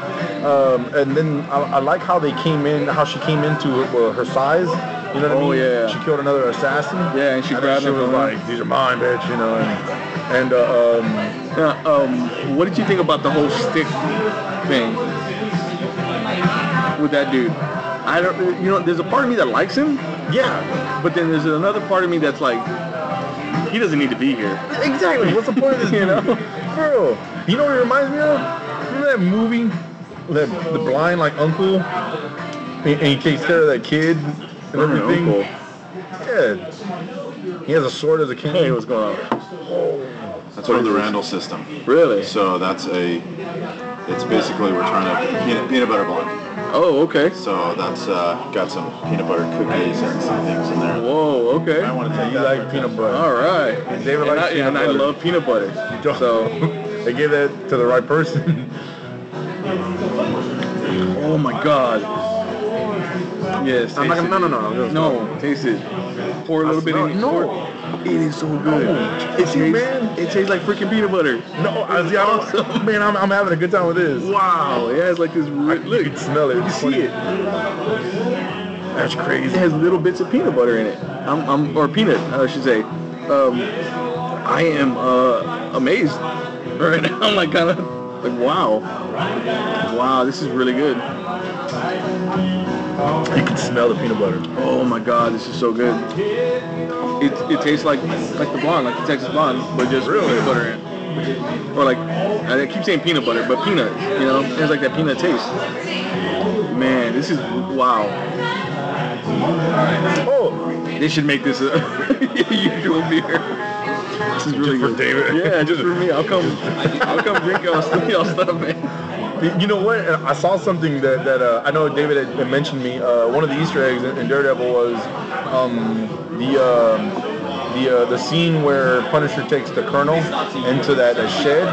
um, and then I, I like how they came in, how she came into her, her size. You know what I Oh, mean? yeah. She killed another assassin. Yeah, and she then grabbed she was like, "These are mine, bitch," you know. And, and uh, um, Now, um, what did you think about the whole stick thing with that dude? I don't, you know, there's a part of me that likes him, Yeah, But then there's another part of me that's like, he doesn't need to be here. exactly. What's the point of this? You know? bro. You know what it reminds me of? Remember that movie, that the blind like uncle, and, and he takes care of that kid and Blind everything. uncle? Yeah. He has a sword as a king. Hey, what's going on? That's from the Randall system. Really? So that's a, it's basically we're trying to, peanut, peanut butter blend. Oh, okay. So that's uh, got some peanut butter cookies and some things in there. Whoa, okay. I want to take You that. like peanut butter. All right. And David and likes I, peanut and I love peanut butter. So, they gave that to the right person. oh my God. Yes. I'm not gonna- no, no, no, no, No, taste it. Pour a little bit in. No. pour- It is so good. No. It tastes, Man. it tastes like freaking peanut butter. no, I, see, I don't, man, I'm, I'm having a good time with this. Wow. It has like this. You look, smell it. You see it. That's crazy. It has little bits of peanut butter in it. I'm, I'm or peanut, I should say. Um, I am uh, amazed right now. I'm like kind of like wow, wow. This is really good. You can smell the peanut butter. Oh my god, this is so good. It, it tastes like like the blonde, like the Texas blonde, but just Really? peanut butter in. Or like I keep saying peanut butter, but peanut. You know, it has like that peanut taste. Man, this is wow. Oh, They should make this a usual beer. This is really for good. David. Yeah, just for me. I'll come. I'll come drink y'all stuff, man. You know what? I saw something that, that uh, I know David had, mentioned me. Uh, one of the Easter eggs in, Daredevil was um, the um, the uh, the scene where Punisher takes the Colonel into that uh, shed.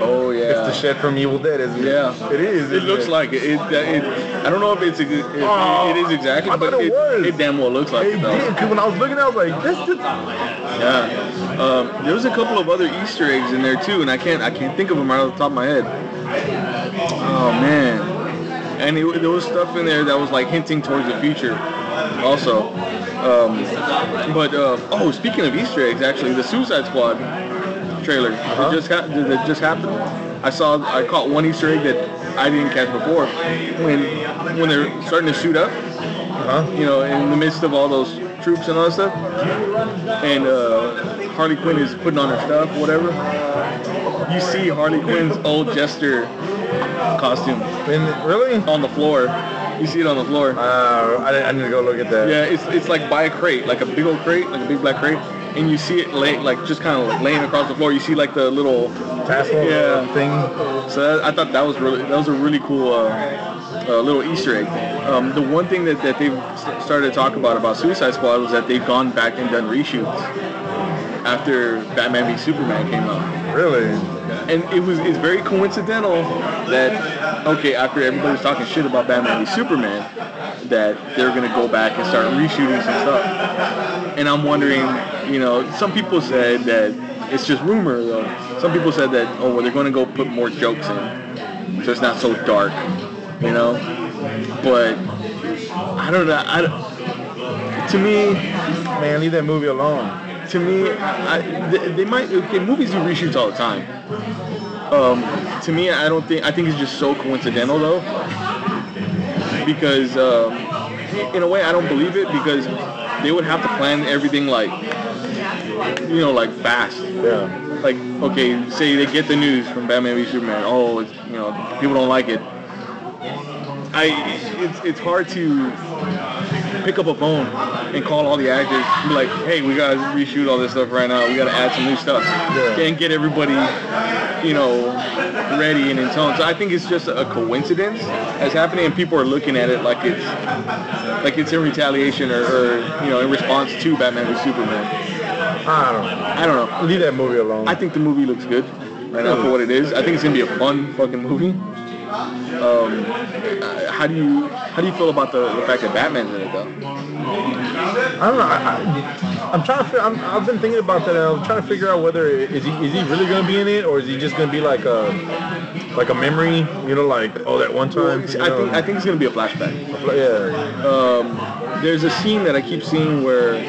Oh yeah. It's the shed from Evil Dead, isn't it? Yeah, it is. It looks like it. It, it. I don't know if it's. A, it, Oh, it is exactly, I but it it, it damn well looks like It it. Did, when I was looking, I was like, this just Yeah. Um, there was a couple of other Easter eggs in there too, and I can't. I can't think of them right off the top of my head. Oh man. And it, there was stuff in there that was like hinting towards the future, also. Um, but uh, oh, speaking of Easter eggs, actually, the Suicide Squad trailer that just ha- that just happened. I saw. I caught one Easter egg that I didn't catch before when when they're starting to shoot up. huh? You know, in the midst of all those troops and all that stuff, and uh, Harley Quinn is putting on her stuff, whatever. You see Harley Quinn's old Jester costume And really? on the floor. You see it on the floor. Uh, I, I need to go look at that. Yeah, it's it's like by a crate, like a big old crate, like a big black crate, and you see it lay like just kind of like laying across the floor. You see like the little Tassel Yeah. thing. So that, I thought that was really that was a really cool uh, uh, little Easter egg. Um, the one thing that, that they've started to talk about about Suicide Squad was that they've gone back and done reshoots after Batman v Superman came out, Really? And it was it's very coincidental that okay after everybody was talking shit about Batman v Superman that they're gonna go back and start reshooting some stuff. And I'm wondering, you know, some people said that it's just rumor though. Some people said that oh well they're gonna go put more jokes in, so it's not so dark, you know. But I don't know. I to me, Man, leave that movie alone. To me, I, they, they might. Okay, movies do reshoots all the time. Um, to me, I don't think. I think it's just so coincidental though, because um, in a way, I don't believe it because they would have to plan everything like, you know, like fast. Yeah. Like, okay, say they get the news from Batman v Superman. Oh, it's, you know, people don't like it. I, it's, it's hard to pick up a phone and call all the actors and be like, hey, we gotta reshoot all this stuff right now. We gotta add some new stuff Yeah. and get everybody, you know, ready and in tone. So I think it's just a coincidence that's happening, and people are looking at it like it's like it's in retaliation or, or you know in response to Batman v Superman. I don't know. I don't know. Leave that movie alone. I think the movie looks good right now for what it is. I think it's gonna be a fun fucking movie. Um, uh, how do you how do you feel about the, the fact that Batman's in it though? I don't know. I, I, I'm trying to. I'm, I've been thinking about that. and I'm trying to figure out whether is he is he really going to be in it or is he just going to be like a like a memory? You know, like oh that one time. I you think? I think it's gonna be a flashback. yeah. Um, there's a scene that I keep seeing where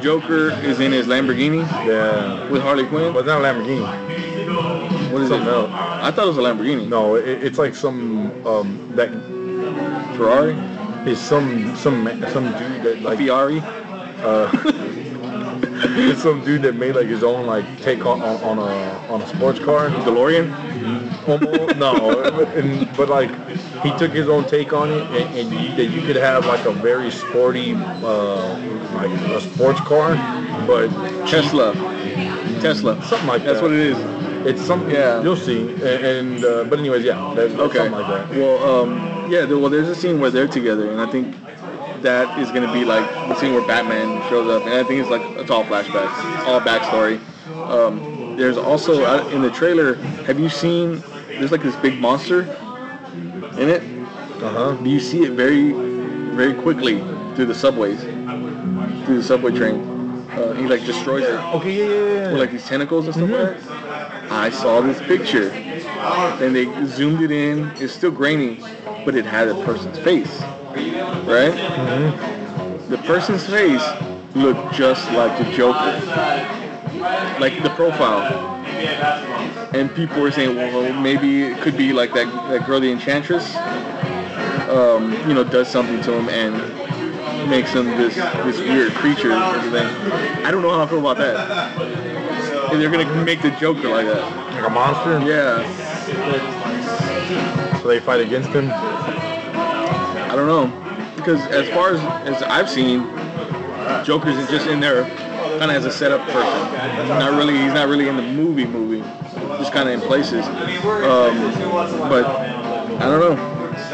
Joker is in his Lamborghini Yeah. with Harley Quinn. But it's not a Lamborghini. What is something it? I thought it was a Lamborghini. No, it, it's like some um that Ferrari. is some some some dude that like Fiari. it's some dude that made like his own like take on, on, on a on a sports car. DeLorean. Almost, no, but, and, but like he took his own take on it, and, and you, that you could have like a very sporty, uh, like a sports car, but Tesla. Tesla. something like That's that. what it is. It's something. Yeah. you'll see. And, and uh, but anyways, yeah, that, Okay. something like that. Well, um, yeah. there- Well, there's a scene where they're together, and I think that is gonna be like the scene where Batman shows up, and I think it's like it's all flashbacks, all backstory. Um, there's also uh, in the trailer. Have you seen? There's like this big monster in it. Uh huh. You see it very, very quickly through the subways, through the subway train. Uh, he like destroys it. Okay, yeah, yeah, yeah. with like these tentacles and stuff like that. I saw this picture. And they zoomed it in. It's still grainy, but it had a person's face, right? The person's face looked just like the Joker, like the profile. And people were saying, well, maybe it could be like that, that girl, the Enchantress, um, you know, does something to him and makes him this this weird creature. I don't know how I feel about that. If they're gonna make the Joker like that. like a monster. Yeah, So they fight against him. I don't know. Because as far as, as I've seen, Joker's is just in there kind of as a setup person. Not really, he's not really in the movie movie. Just kind of in places. Um, but I don't know.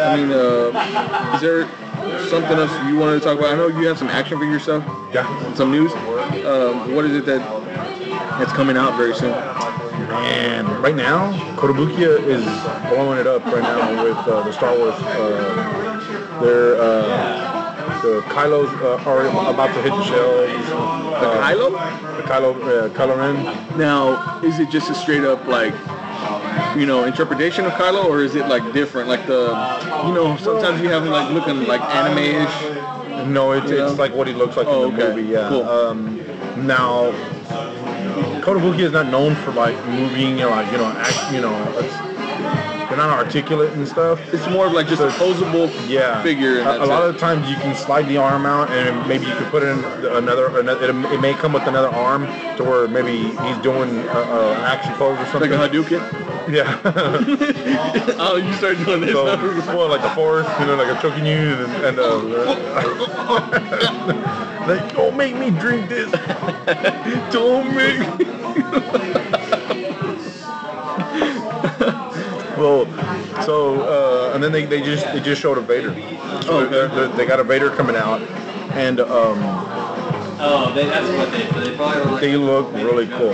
I mean, uh, is there something else you wanted to talk about? I know you have some action for yourself, Yeah. some news. Um, what is it that that's coming out very soon? And right now, Kotobukiya is blowing it up right now with uh, the Star Wars. Uh, they're uh, the Kylo's uh, are about to hit the shelves. The Uh, Kylo? The Kylo, uh, Kylo Ren. Now, is it just a straight up like, you know, interpretation of Kylo, or is it like different? Like the, you know, sometimes you have him like looking like anime-ish. No, it's, know? it's like what he looks like Oh, in the okay. movie. Yeah. Cool. Um, now, Kotobukiya is not known for like moving, know, like you know, act, you know, it's, they're not articulate and stuff. It's more of like just a posable Yeah, figure. A, a lot it. of times you can slide the arm out, and maybe you could put in another. another it, it may come with another arm to where maybe he's doing a, a action pose or something. like a Hadouken. yeah. oh, you start doing this. so it's more like the force, you know, like I'm choking you, and, and uh, like don't make me drink this. Don't make. Well, so uh, and then they, they just they just showed a Vader. So Oh, okay. they're- they're- they got a Vader coming out, and um, Oh, they, that's what they, they probably were like, they look really cool.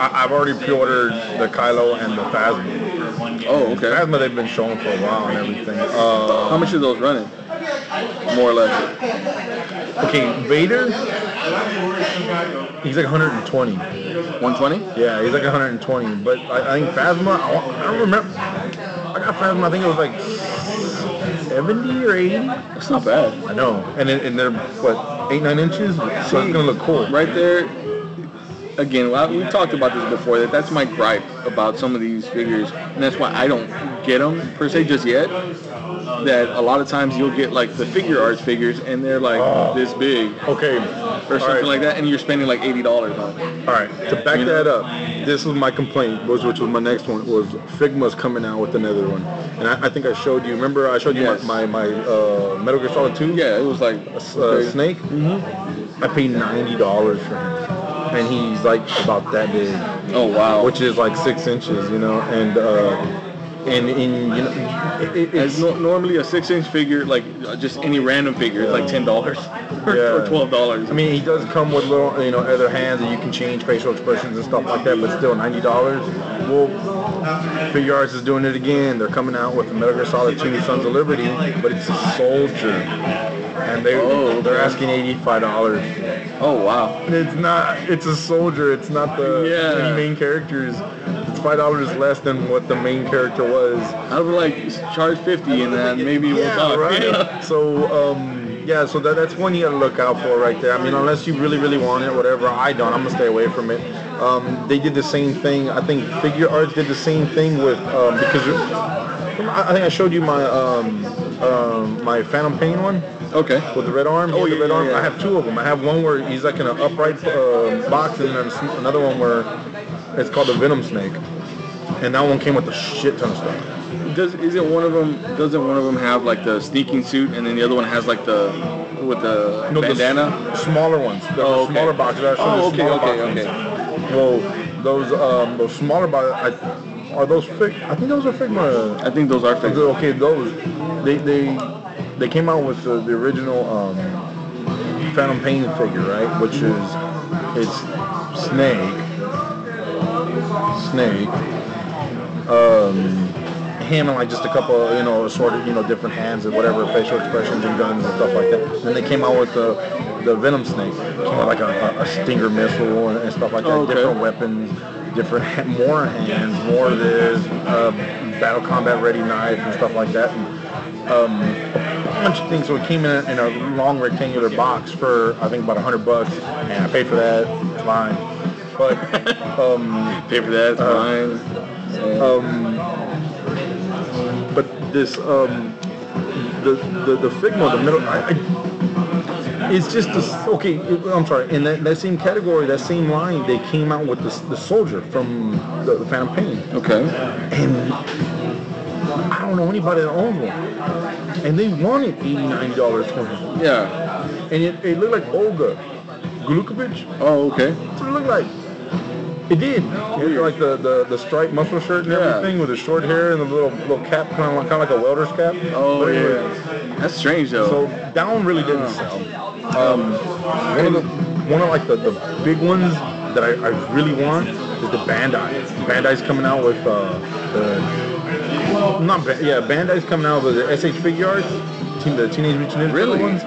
I, I've already pre-ordered the Kylo and the Phasma. Oh, okay. Phasma they've been showing for a while and everything. Uh, How much are those running? More or less. okay, Vader, he's like 120. 120? Yeah, he's like 120. But I, I think Phasma, I, I don't remember. I got Phasma. I think it was like 70 or 80. That's not bad. I know. And it, and they're what eight nine inches, so it's gonna look cool. right there again well, we talked about this before that that's my gripe about some of these figures and that's why i don't get them per se just yet that a lot of times you'll get like the figure arts figures and they're like Oh. this big Okay. or something like that and you're spending like $80 on it All right. To back You know? that up, this was my complaint, was which was my next one, was Figma's coming out with another one, and I, I think I showed you. Remember, I showed you Yes. my my, my uh, Metal Gear Solid 2 yeah it was like uh, Snake. Mm-hmm. I paid ninety dollars for him, and he's like about that big. oh wow which is like six inches, you know, and uh, and in you know, it, it, it's no, normally a six inch figure like uh, just any random figure is like $10 or, Yeah. or $12 I mean, he does come with little, you know, other hands that you can change facial expressions and stuff like that, but still ninety dollars. Well, Figuarts is doing it again. They're coming out with the Metal Gear Solid 2 Sons of Liberty, but it's a soldier, and they Oh, they're asking eighty five dollars. oh wow And it's not. It's a soldier. It's not the Yeah. main characters. It's five dollars less than what the main character was. i would like charge 50 and then maybe we'll Yeah, talk right. So, um, Yeah, so that, that's one you gotta look out for right there. I mean, unless you really, really want it, whatever. I don't. I'm gonna stay away from it. Um, they did the same thing. I think Figuarts did the same thing with um, because I I think I showed you my um, um, my Phantom Pain one Okay. with the red arm. Oh, yeah, the red yeah, arm. yeah. I have two of them. I have one where he's like in an upright uh, box, and then another one where it's called the Venom Snake. And that one came with a shit ton of stuff. Does isn't one of them? Doesn't one of them have like the sneaking suit, and then the other one has like the with the No, the bandana? smaller ones. The Oh, okay. smaller boxes. I Oh, okay, okay, okay. Well, those um, those smaller boxes, I, are those fig? I think those are Figma. I think those are fake. Okay, those they they they came out with the, the original um, Phantom Pain figure, right? Which is it's Snake, Snake, um, him and like just a couple, you know, assorted, you know, different hands and whatever facial expressions and guns and stuff like that. Then they came out with the the Venom Snake, came out like a, a, Stinger missile and, and stuff like that. Oh, okay. Different weapons, different more hands, more of this, uh, battle combat ready knife and stuff like that. And, um, a bunch of things. So it came in a, in a long rectangular box for I think about a hundred bucks, and I paid for that. It's fine. But um, Pay for that. It's Uh, fine. Um, but this um, the the the Figma, the middle, I, I, it's just this. Okay, I'm sorry. In that, that same category, that same line, they came out with the the soldier from the, the Phantom Pain, Okay. and I don't know anybody that owns one, and they wanted eighty nine dollars for him, Yeah. and it, it looked like Olga Glukovic. Oh, okay. That's what it looked like. It did. It had like the, the, the striped muscle shirt and Yeah. everything with the short hair and the little little cap, kind of like, kind of like a welder's cap. Oh But anyway, yeah. That's strange though. So that one really didn't sell. Um, one of the one of like the, the big ones that I, I really want is the Bandai. Bandai's coming out with uh, the not ba- yeah Bandai's coming out with the SH Figuarts, team the Teenage Mutant Ninja Turtle Really? ones.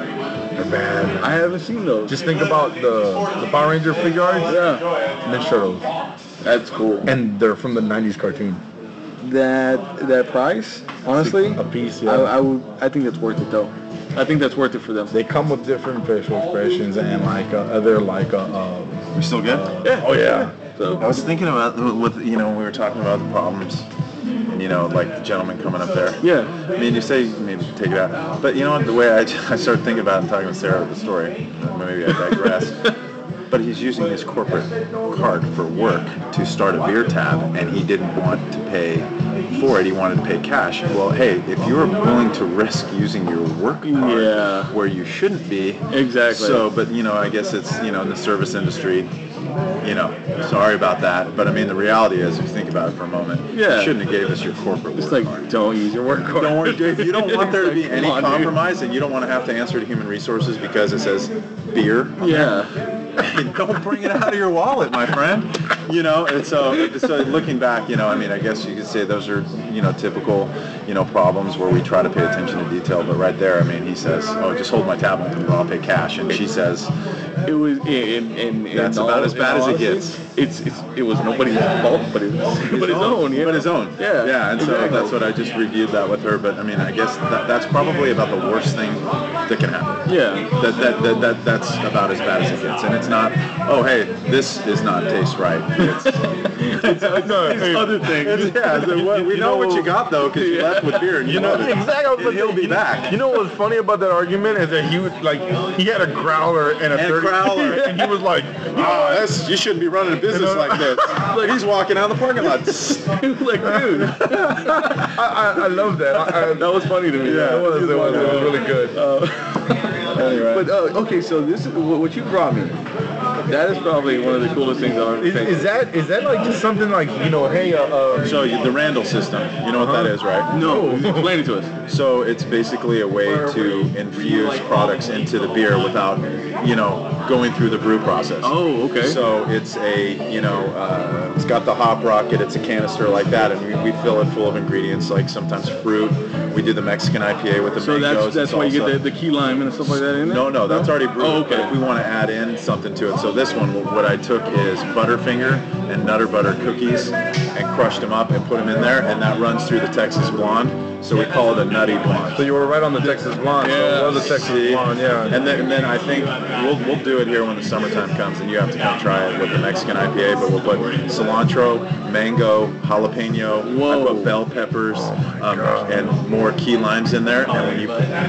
They're. I haven't seen those. Just think about the the Power Ranger Figuarts, yeah. Ninja Turtles, That's cool. and they're from the '90s cartoon. that that price, honestly, A piece, I, yeah. I would. I think that's worth it though. I think that's worth it for them. They come with different facial expressions and like uh, other like uh, uh We still good? Yeah. oh yeah. So I was thinking about with you know when we were talking about the problems, and you know like the gentleman coming up there. yeah. I mean, you say maybe take it out, but you know what? The way I, I started thinking about it and talking with Sarah the story, maybe I digress. But he's using his corporate card for work to start a beer tab, and he didn't want to pay for it. He wanted to pay cash. Well, hey, if you're willing to risk using your work card Yeah. where you shouldn't be, Exactly. So, but you know, I guess it's you know in the service industry. You know, sorry about that, but I mean the reality is, if you think about it for a moment, Yeah. you shouldn't have gave us your corporate It's like card. don't use your work card. Don't worry, if you don't want there to be like, any on, dude. compromise and you don't want to have to answer to human resources because it says beer, Yeah. don't bring it out of your wallet, my friend. You know, and so, so looking back, you know, I mean, I guess you could say those are, you know, typical, you know, problems where we try to pay attention to detail. But right there, I mean, he says, "Oh, just hold my tab open, and I'll pay cash," and she says, It was in, in, in That's all- about as bad as it honesty, It's, it's it was nobody's fault, but it was but his own. Yeah. but his own. Yeah. yeah, and so exactly. that's what I just reviewed that with her. But I mean, I guess that, that's probably about the worst thing that can happen. Yeah. That, that, that, that that's about as bad as it gets, and it's not. Oh, hey, this is not taste right. It's, no, it's other things. yeah, so what, we know, what you got though, because you left with beer, and you, You know it. exactly. And he'll be back. You know what's funny about that argument is that he was like he had a growler and a And a 30 growler. and he was like, Ah, that's, you shouldn't be running a business like this. Like he's walking out of the parking lot. like, dude, I, I, I love that. I, that was funny to me. yeah, it was, it was, it was really good. But uh, okay, so this is what what you brought me. That is probably one of the coolest things I've ever Is, seen. is that is that like just something like you know, hey, uh, uh So you- the Randall system, you know what that is, right? no, explain it to us. So it's basically a way to infuse products into the beer without, you know, going through the brew process. Oh, okay. So it's a, you know, uh, it's got the hop rocket. It's a canister like that, and we, we fill it full of ingredients like sometimes fruit. We do the Mexican IPA with the So mangoes. that's that's why you get the, the key lime and stuff like that in there. No, no, that's already brewed. Oh, okay. But if we want to add in something to it, so this one, what I took is Butterfinger and Nutter Butter cookies and crushed them up and put them in there, and that runs through the Texas Blonde. So we call it a nutty blonde. So you were right on the Texas blonde. So it was a Texas See? blonde, yeah. And then, and then I think we'll, we'll do it here when the summertime comes, and you have to come try it with the Mexican IPA. But we'll put cilantro, mango, jalapeno. Whoa. I put bell peppers um, and more key limes in there. And when you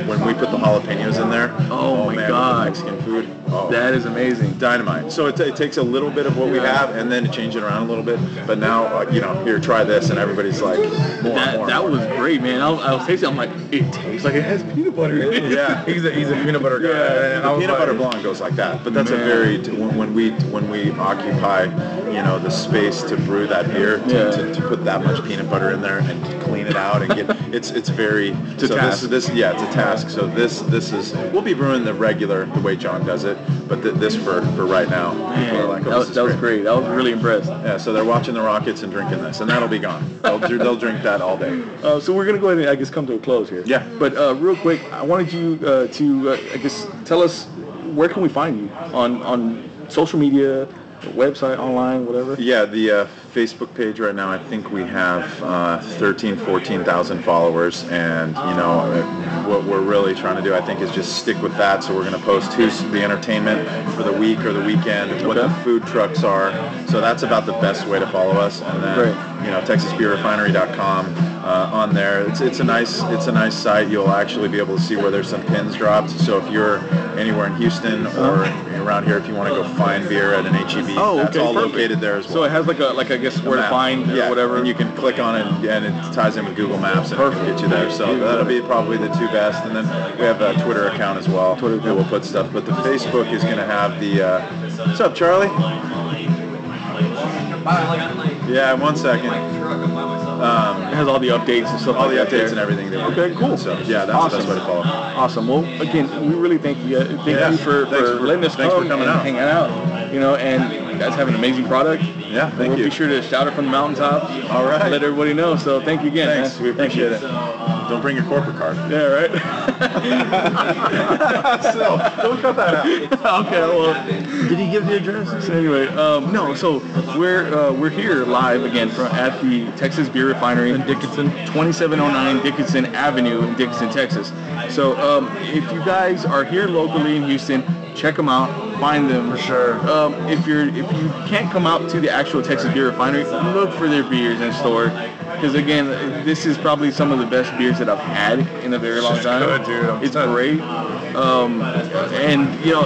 when we put the jalapenos in there, Oh my man, God. Mexican food. Oh, That is amazing. dynamite. So it, it takes a little bit of what we have and then to change it around a little bit. But now, uh, you know, here, try this, and everybody's like, more, That more, that more. was great, man. I was, I was tasting. I'm like, it tastes like it has peanut butter. in it. Yeah, He's a, he's a peanut butter guy. Yeah, and I was peanut like- butter blonde goes like that. But that's Man. a very when, when we when we occupy, you know, the space to brew that beer, to, Yeah. to, to put that much peanut butter in there and clean it out and get it's it's very a so task. this this yeah it's a task. So this this is we'll be brewing the regular the way John does it, but th- this for for right now. are like, oh, that was, that was great. I was really impressed. Yeah, so they're watching the Rockets and drinking this, and that'll be gone. They'll, they'll drink that all day. Uh, so we're gonna go ahead and I guess come to a close here. Yeah. But uh, real quick, I wanted you uh, to uh, I guess tell us where can we find you on on social media, website, online, whatever. Yeah, the uh, Facebook page right now, I think we have uh, 13, 14,000 followers, and you know what we're really trying to do, I think, is just stick with that. So we're going to post who's the entertainment for the week or the weekend, what the food trucks are. So that's about the best way to follow us, and then Great. you know TexasBeerRefinery.com uh, on there. It's it's a nice it's a nice site. You'll actually be able to see where there's some pins dropped. So if you're anywhere in Houston or around here, if you want to go find beer at an HEB, Oh, that's okay, all perfect. located there as well So it has like a like I guess where to find yeah, or whatever. and you can click on it and it ties in with Google Maps and Perfect. it'll get you there. So that'll be probably the two best. And then we have a Twitter account as well. Twitter that we'll put stuff. But the Facebook is going to have the. Uh, what's up, Charlie? Yeah, one second. Um, it has all the updates and stuff. all the like that updates there. and everything. Okay, cool. So yeah, that's Awesome. the best way to follow. Awesome. Well, again, we really thank you. uh, Thank Yeah. you for, for, for- letting us for come coming and out. hanging out. You know, and you guys have an amazing product. Yeah, thank we'll you. be sure to shout it from the mountaintop. All right. Let everybody know. So thank you again. Thanks, man. we Thank you. appreciate it. Don't bring your corporate card. Yeah, right. so don't cut that out. okay. Well, did he give the address? So anyway, um, no. So we're uh, we're here live again from at the Texas Beer Refinery in Dickinson, 2709 Dickinson Avenue in Dickinson, Texas. So um, if you guys are here locally in Houston, check them out. Find them For sure. Um, if you're if you can't come out to the actual Texas Beer Refinery, look for their beers in store. Because again, this is probably some of the best beers that I've had in a very long It's time. good, dude. It's telling great. Um, and you know,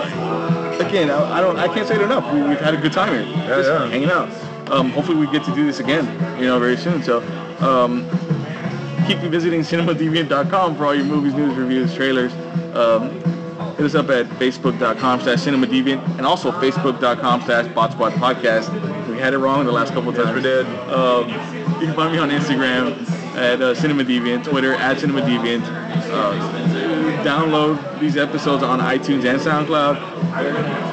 again, I, I don't, I can't say it enough. We, we've had a good time here, just yeah. hanging out. Um, hopefully, we get to do this again, you know, very soon. So, um, keep visiting cinemadeviant.com for all your movies, news, reviews, trailers. Um, hit us up at facebook.com slash cinemadeviant and also facebook.com slash botsquad podcast. We had it wrong the last couple of times. We did. Um, you can find me on Instagram at uh, Cinema Deviant, Twitter at Cinema Deviant. Uh, download these episodes on iTunes and SoundCloud.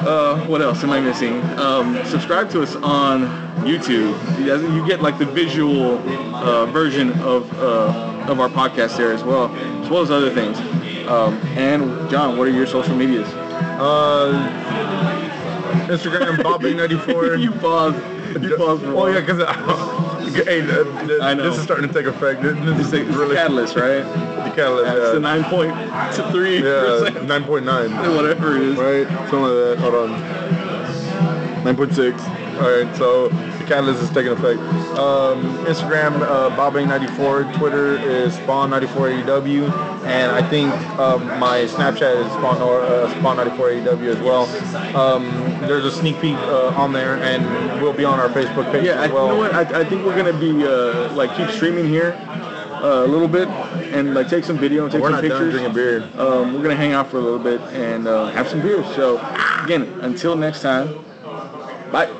Uh, what else am I missing? Um, subscribe to us on YouTube. You you get like the visual uh, version of uh, of our podcast there as well, as well as other things. Um, and John, what are your social medias? Uh, Instagram, Bobbing94. you paused. You for a Oh yeah, because hey, th- th- I know. this is starting to take effect. This, this is the, it's really catalyst, right? the catalyst. That's yeah. the nine point to three Yeah, nine point nine. whatever it is. Right, something like that. Hold on. Nine point six. All right, so the catalyst is taking effect. Um, Instagram, uh, Bobbing94. Twitter is Spawn94AEW, and I think um, my Snapchat is Spawn or uh, Spawn94AEW as well. Um, there's a sneak peek uh, on there, and we'll be on our Facebook page Yeah, I, as well. you know what? I, I think we're gonna be uh, like keep streaming here uh, a little bit and like take some video and take We're some not done pictures. drinking beer. Um, we're gonna hang out for a little bit and uh, have some beers. So again, until next time, bye.